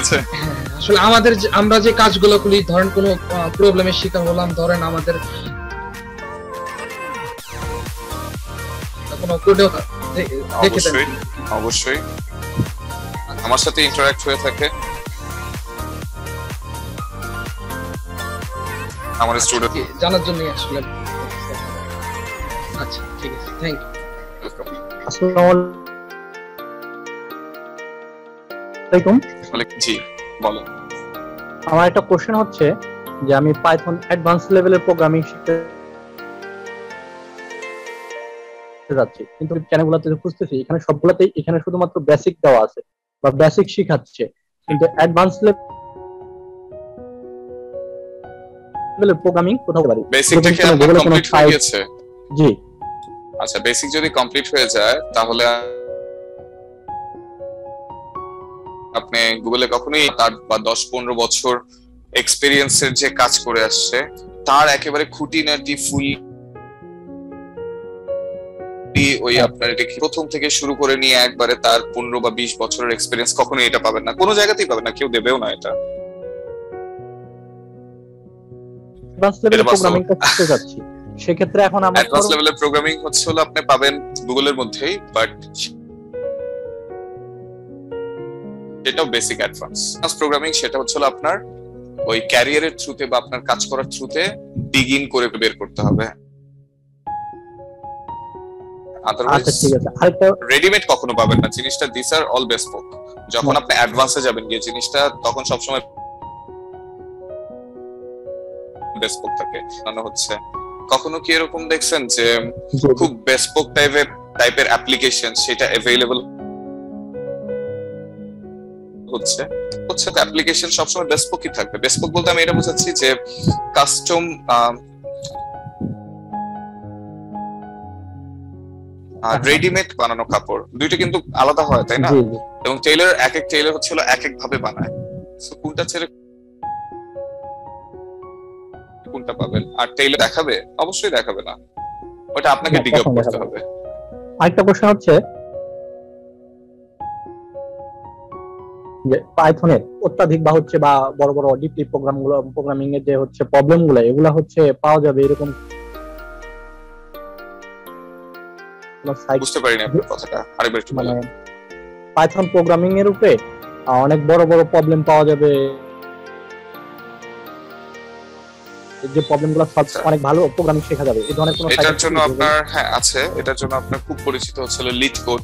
আসলে আমাদের আমরা যে কাজগুলো করি ধরেন কোনো প্রবলেমের শিকার হলাম ধরেন আমাদের কোনো কোডেও দেখে অবশ্যই অবশ্যই। আমার সাথে ইন্টারাক্ট হয়ে থাকে। আমার স্টুডেন্ট কি, জানার জন্য আসলে আচ্ছা ঠিক আছে থ্যাংক ইউ আসসালামু আলাইকুম। জি বলো। আমার একটা কোশ্চেন হচ্ছে যে আমি পাইথন অ্যাডভান্স লেভেলের প্রোগ্রামিং শিখতে যাচ্ছি কিন্তু চ্যানেলগুলোতে খুঁজতেছি এখানে সবগুলোতেই এখানে শুধুমাত্র বেসিক দেওয়া আছে বা বেসিক শিখাচ্ছে কিন্তু অ্যাডভান্স লেভেলের প্রোগ্রামিং কোথাও পারি? বেসিকটা কি কমপ্লিট হয়ে গেছে জি। আচ্ছা বেসিক যদি কমপ্লিট হয়ে যায় তাহলে আপনি গুগলে কখনোই তার বা দশ পনেরো বছর এক্সপিরিয়েন্সের যে কাজ করে আসছে তার একেবারে খুঁটিনাটি ফুল ওই আপনার এটা প্রথম থেকে শুরু করে নিয়ে একবারে তার পনেরো বা বিশ বছরের এক্সপিরিয়েন্স কখনোই এটা পাবেন না। কোনো জায়গাতেই পাবেন না কেউ দেবেও না এটা। সেক্ষেত্রে এখন আমার অ্যাডভান্স লেভেলের প্রোগ্রামিং হচ্ছে হলো আপনি পাবেন গুগলের মধ্যেই বাট সেটাও বেসিক অ্যাডভান্স প্রোগ্রামিং সেটা হচ্ছে আপনার ওই ক্যারিয়ারের থ্রুতে বা আপনার কাজ করার থ্রুতে বিগিন করে বের করতে হবে। আচ্ছা রেডিমেড কখনো পাবেন না। জিনিসটা দিস আর অল বেসপোক যখন আপনি অ্যাডভান্সে যাবেন গিয়ে জিনিসটা তখন সবসময় বেসপোক থাকে। বানানো হচ্ছে কখনো কি এরকম দেখছেন যে খুব বেসপোক টাইপের টাইপের অ্যাপ্লিকেশন সেটা অ্যাভেলেবল হচ্ছে হচ্ছে তো অ্যাপ্লিকেশন সবসময় বেসপোকই থাকবে। বেসপোক বলতে আমি এটা বোঝাচ্ছি যে কাস্টম রেডিমেড বানানো কাপড়। দুইটা কিন্তু আলাদা হয় তাই না। এবং টেইলার এক এক টেইলার হচ্ছে হলো এক এক ভাবে বানায়। So, কোনটা ছেড়ে কোনটা পাবেন? আর টেইলার দেখাবে? অবশ্যই দেখাবে না। ওটা আপনাকে ডিগ আপ করতে হবে। আরেকটা প্রশ্ন হচ্ছে পাইথনের অত্যাধিক বা হচ্ছে বা বড় বড় ডিপলি প্রোগ্রামগুলো প্রোগ্রামিং এর যে হচ্ছে প্রবলেমগুলো এগুলা হচ্ছে পাওয়া যাবে এরকম। বুঝতে পারিনি আপনার কথাটা। আরেকবার একটু মানে বলেন পাইথন প্রোগ্রামিং এর উপরে অনেক বড় বড় প্রবলেম পাওয়া যাবে। যে প্রবলেমগুলো solve আচ্ছা। অনেক ভালো প্রোগ্রামিং শেখা যাবে। এই ধরনের কোনো এটার জন্য? আপনার হ্যাঁ আছে। এটার জন্য আপনার খুব পরিচিত হচ্ছে লিড কোড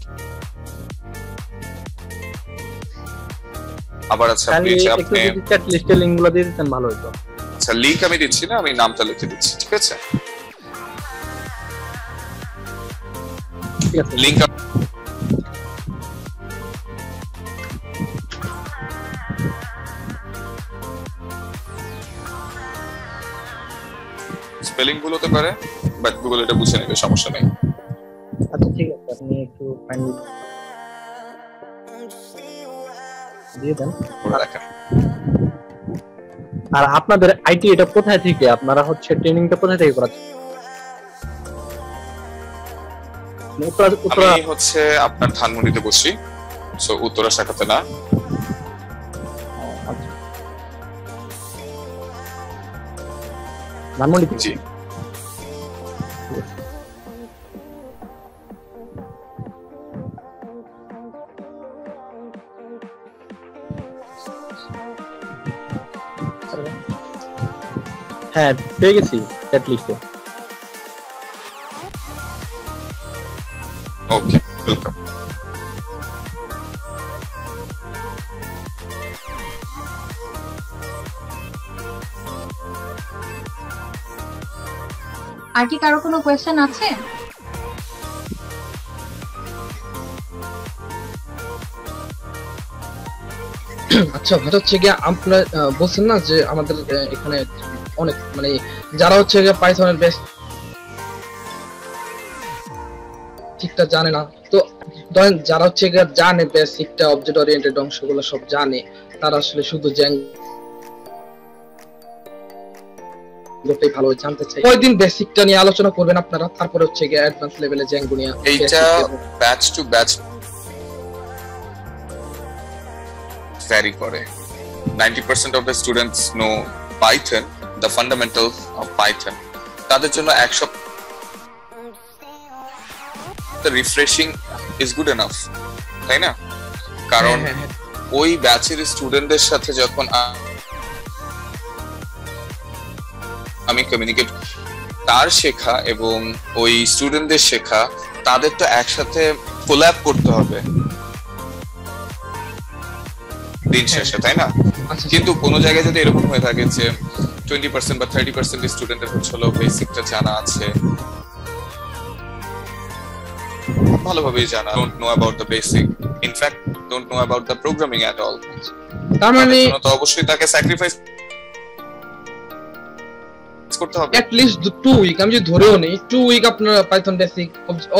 আবার আছে আপনি চ্যাট লিস্টের লিংকগুলো দিয়ে দিতেন ভালো হতো। আচ্ছা লিংক আমি দিচ্ছি না আমি নামটা লিখে দিচ্ছি ঠিক আছে? লিংক স্পেলিং ভুল হতে পারে বাট গুগল এটা বুঝে নেবে সমস্যা নেই। আচ্ছা ঠিক আছে আপনি একটু কাইন্ডলি দিয়ে দেন। আর আপনাদের আইটি এটা কোথায় থেকে? আপনারা হচ্ছে ট্রেনিংটা কোথায় থেকে করাচ্ছেন? আমি হচ্ছে আপনার ধানমন্ডিতে বসি। সো উত্তরা শাখাতে না। আচ্ছা। ধানমন্ডি থেকে জি। হ্যাঁ পেয়ে গেছি চ্যাট লিস্টে ওকে ওয়েলকাম আর কি কারও কোনো কোয়েশ্চেন আছে? আচ্ছা ভাই হচ্ছে গিয়ে আপনারা বলছেন না যে আমাদের এখানে অনেক মানে যারা হচ্ছে পাইথনের বেশ ঠিকটা জানে না। তো ধরেন যারা হচ্ছে জানে বেসিকটা অবজেক্ট ওরিয়েন্টেড অংশগুলো সব জানে তারা আসলে শুধু ভালো জানতে চাই কয়দিন বেসিকটা নিয়ে আলোচনা করবেন আপনারা? তারপরে হচ্ছে গিয়ে অ্যাডভান্স লেভেলে জ্যাঙ্গো নিয়ে এইটা ব্যাচ টু ব্যাচ ভ্যারি করে। 90% of the students know Python, the fundamentals of Python. তাদের জন্য এক সপ্তাহ রিফ্রেশিং ইজ গুড এনাফ তাই না? কারণ হ্যাঁ, হ্যাঁ, ওই ব্যাচের স্টুডেন্টদের সাথে যখন আমি কমিউনিকেট তার শেখা এবং ওই স্টুডেন্টদের শেখা তাদের তো একসাথে কোল্যাব করতে হবে। দিন শেষে তাই না? আচ্ছা। কিন্তু কোনো জায়গায় যদি এরকম হয়ে থাকে যে টোয়েন্টি পার্সেন্ট বা থার্টি পার্সেন্ট স্টুডেন্টের হচ্ছে হলো বেসিকটা জানা আছে। ভালোভাবেই জানা। Don't know about the basic in fact don't know about the programming at all তার মানে তো অবশ্যই তাকে স্যাক্রিফাইস করতে হবে। অ্যাট লিস্ট টু উইক আমি যদি ধরেও নেই টু উইক আপনারা পাইথন বেসিক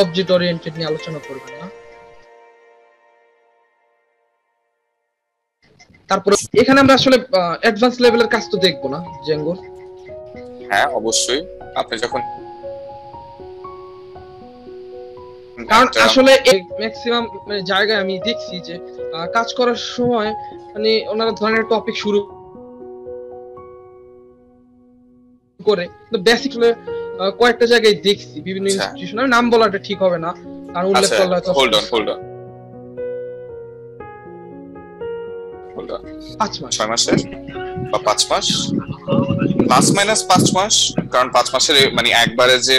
অবজেক্ট ওরিয়েন্টেড নিয়ে আলোচনা করবেন। তারপরে এখানে আমরা আসলে অ্যাডভান্স লেভেলের কাজ তো দেখব না জেঙ্গোর। হ্যাঁ অবশ্যই। আপনি যখন কারণ আসলে ম্যাক্সিমাম জায়গায় আমি দেখছি যে কাজ করার সময় মানে ওনারা ধরনের টপিক শুরু করে বেসিক কয়েকটা জায়গায় দেখছি বিভিন্ন আচ্ছা। ইনস্টিটিউশন আমি নাম বলাটা ঠিক হবে না কারণ উল্লেখ আচ্ছা করলে হয়তো hold on hold on hold পাঁচ মাস। ছয় মাসের বা পাঁচ মাস? প্লাস মাইনাস পাঁচ মাস কারণ পাঁচ মাসের মানে একবারে যে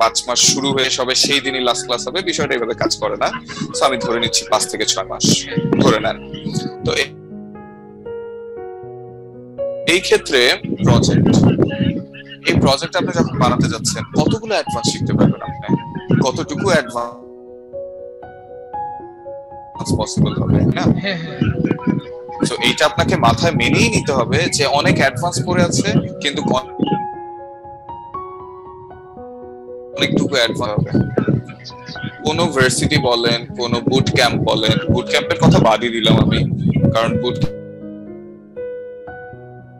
পাঁচ মাস শুরু হয়ে সবে সেই দিনই লাস্ট ক্লাস হবে বিষয়টা এইভাবে কাজ করে না। তো আমি ধরে নিচ্ছি পাঁচ থেকে ছয় মাস ধরে নেন। তো এই ক্ষেত্রে প্রজেক্ট এই প্রজেক্ট আপনি যখন বানাতে যাচ্ছেন কতগুলো অ্যাডভান্স শিখতে পারবেন আপনি? কতটুকু অ্যাডভান্স পসিবল হবে, না? তো এইটা আপনাকে মাথায় মেনেই নিতে হবে যে অনেক অ্যাডভান্স পড়ে আছে, কিন্তু অনেকটুকু অ্যাডভান্স হবে। কোনো ভার্সিটি বলেন, কোনো বুট ক্যাম্প বলেন বুট ক্যাম্পের কথা বাদই দিলাম আমি, কারণ বুট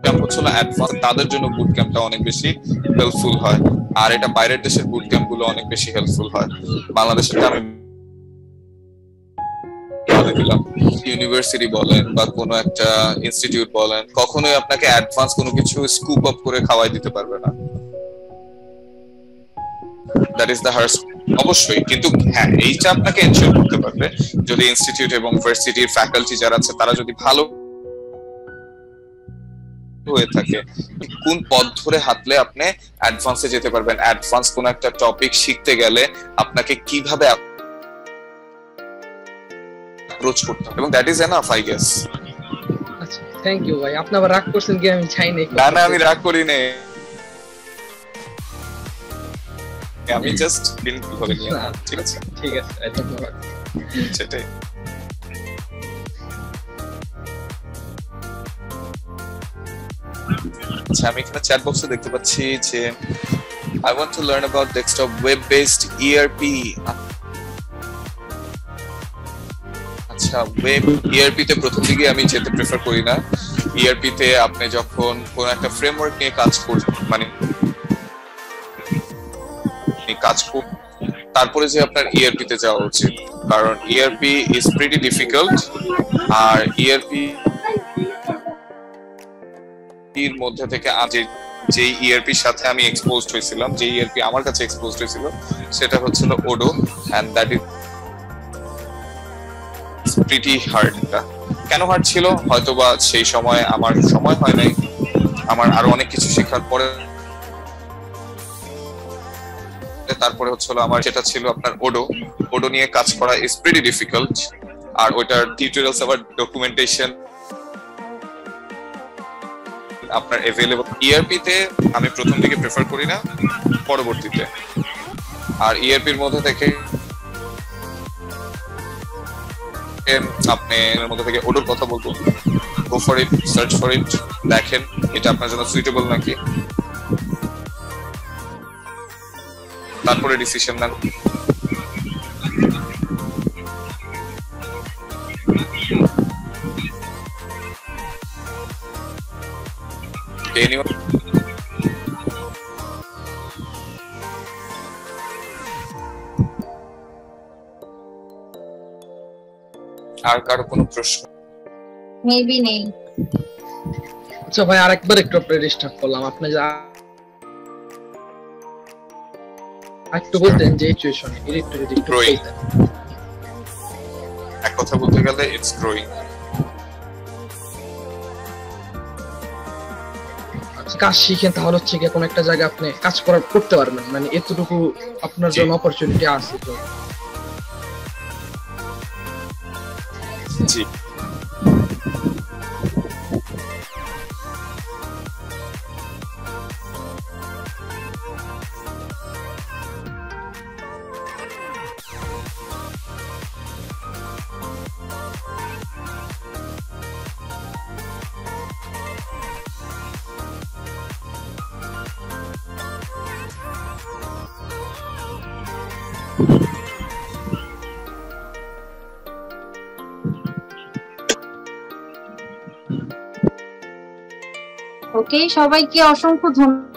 ক্যাম্প হচ্ছে অ্যাডভান্স তাদের জন্য বুট ক্যাম্পটা অনেক বেশি হেল্পফুল হয়। আর এটা বাইরের দেশের বুট ক্যাম্পগুলো অনেক বেশি হেল্পফুল হয়। বাংলাদেশের আমি দিলাম। ইউনিভার্সিটি বলেন বা কোনো একটা ইনস্টিটিউট বলেন, কখনোই আপনাকে অ্যাডভান্স কোনো কিছু স্কুপ আপ করে খাওয়াই দিতে পারবে না। দ্যাট ইজ দ্য হার্স অবশ্যই, কিন্তু হ্যাঁ এইটা আপনাকে এনশিওর করতে পারবে, যদি ইনস্টিটিউট এবং ভার্সিটির ফ্যাকাল্টি যারা আছে, তারা যদি ভালো হয়ে থাকে, কোন পথ ধরে হাঁটলে আপনি অ্যাডভান্সে যেতে পারবেন? অ্যাডভান্স কোন একটা টপিক শিখতে গেলে আপনাকে কীভাবে অ্যাপ্রোচ করতে এবং that is enough I guess আচ্ছা থ্যাংক ইউ ভাই। আপনি আবার রাগ করছেন কি আমি চাই নাই? না না আমি রাগ করি নে আমি জাস্ট দিন কীভাবে নিয়ে ঠিক আছে? ঠিক আছে ধন্যবাদ সেটাই। আচ্ছা আমি এখানে চ্যাট বক্সে দেখতে পাচ্ছি যে I want to learn about desktop web based ERP আচ্ছা ওয়েব ইআরপি তে প্রথম দিকে আমি যেতে প্রেফার করি না। ইআরপি তে আপনি যখন কোন একটা ফ্রেমওয়ার্ক নিয়ে কাজ করছেন মানে কাজ কর তারপরে যে আপনার ইআরপি তে যাওয়া উচিত। কারণ ইআরপি ইজ প্রিটি ডিফিকাল্ট আর ইআরপি এর মধ্যে থেকে আজ যে ইআরপির সাথে আমি এক্সপোজড হয়েছিলাম যে ইআরপি আমার কাছে এক্সপোজড হয়েছিল, সেটা হচ্ছিল Odoo and that is pretty hard এটা কেন হার্ড ছিল? হয়তোবা সেই সময় আমার সময় হয় নাই। আমার আরও অনেক কিছু শেখার পরে তারপরে হচ্ছে হলো আমার যেটা ছিল আপনার ওডো ওডো নিয়ে কাজ করা ইজ প্রিটি ডিফিকাল্ট আর ওইটার টিউটোরিয়ালস আবার ডকুমেন্টেশন আপনার এভেলেবল ইআরপি তে আমি প্রথম দিকে প্রেফার করি না, পরবর্তীতে। আর ইআরপির মধ্যে থেকে এম, আপনি এর মধ্যে থেকে ওডোর কথা বলব। Go for it search for it দেখেন এটা আপনার জন্য সুইটেবল নাকি? তারপরে ডিসিশন নেন। Anyone? আর কারও কোনো প্রশ্ন? মেবি নেই। আচ্ছা ভাই আরেকবার একটু আপনার ডিস্টার্ব করলাম। আপনি যা একটু বলতেন যে সিচুয়েশনে একটু যদি একটু বলতেন। এক কথা বলতে গেলে ইটস গ্রোয়িং আচ্ছা, কাজ শিখেন তাহলে হচ্ছে গিয়ে কোনো একটা জায়গায় আপনি কাজ করার করতে পারবেন। মানে এতটুকু আপনার জন্য অপরচুনিটি আছে তো। জি ওকে? সবাইকে অসংখ্য ধন্যবাদ।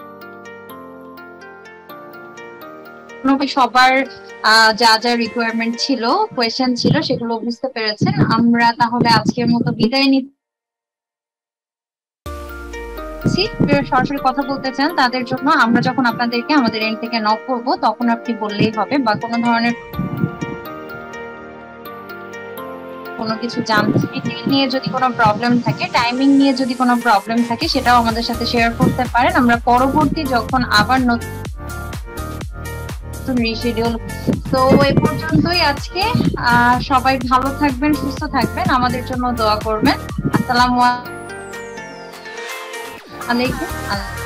সবার যা যা রিকোয়ারমেন্ট ছিল কোয়েশ্চেন ছিল, সেগুলো বুঝতে পেরেছেন। আমরা তাহলে আজকের মতো বিদায় কেউ সরাসরি কথা বলতে চান, তাদের জন্য আমরা যখন আপনাদেরকে আমাদের এন্ড থেকে নক করব, তখন আপনি বললেই হবে বা কোনো ধরনের কোনো কিছু জানতে নিয়ে যদি কোনো প্রবলেম থাকে টাইমিং নিয়ে যদি কোনো প্রবলেম থাকে, সেটাও আমাদের সাথে শেয়ার করতে পারেন। আমরা পরবর্তী যখন আবার নতুন রিশিডিউল তো এই পর্যন্তই আজকে। সবাই ভালো থাকবেন, সুস্থ থাকবেন। আমাদের জন্য দোয়া করবেন। আসসালামু আলাইকুম। আল্লাহ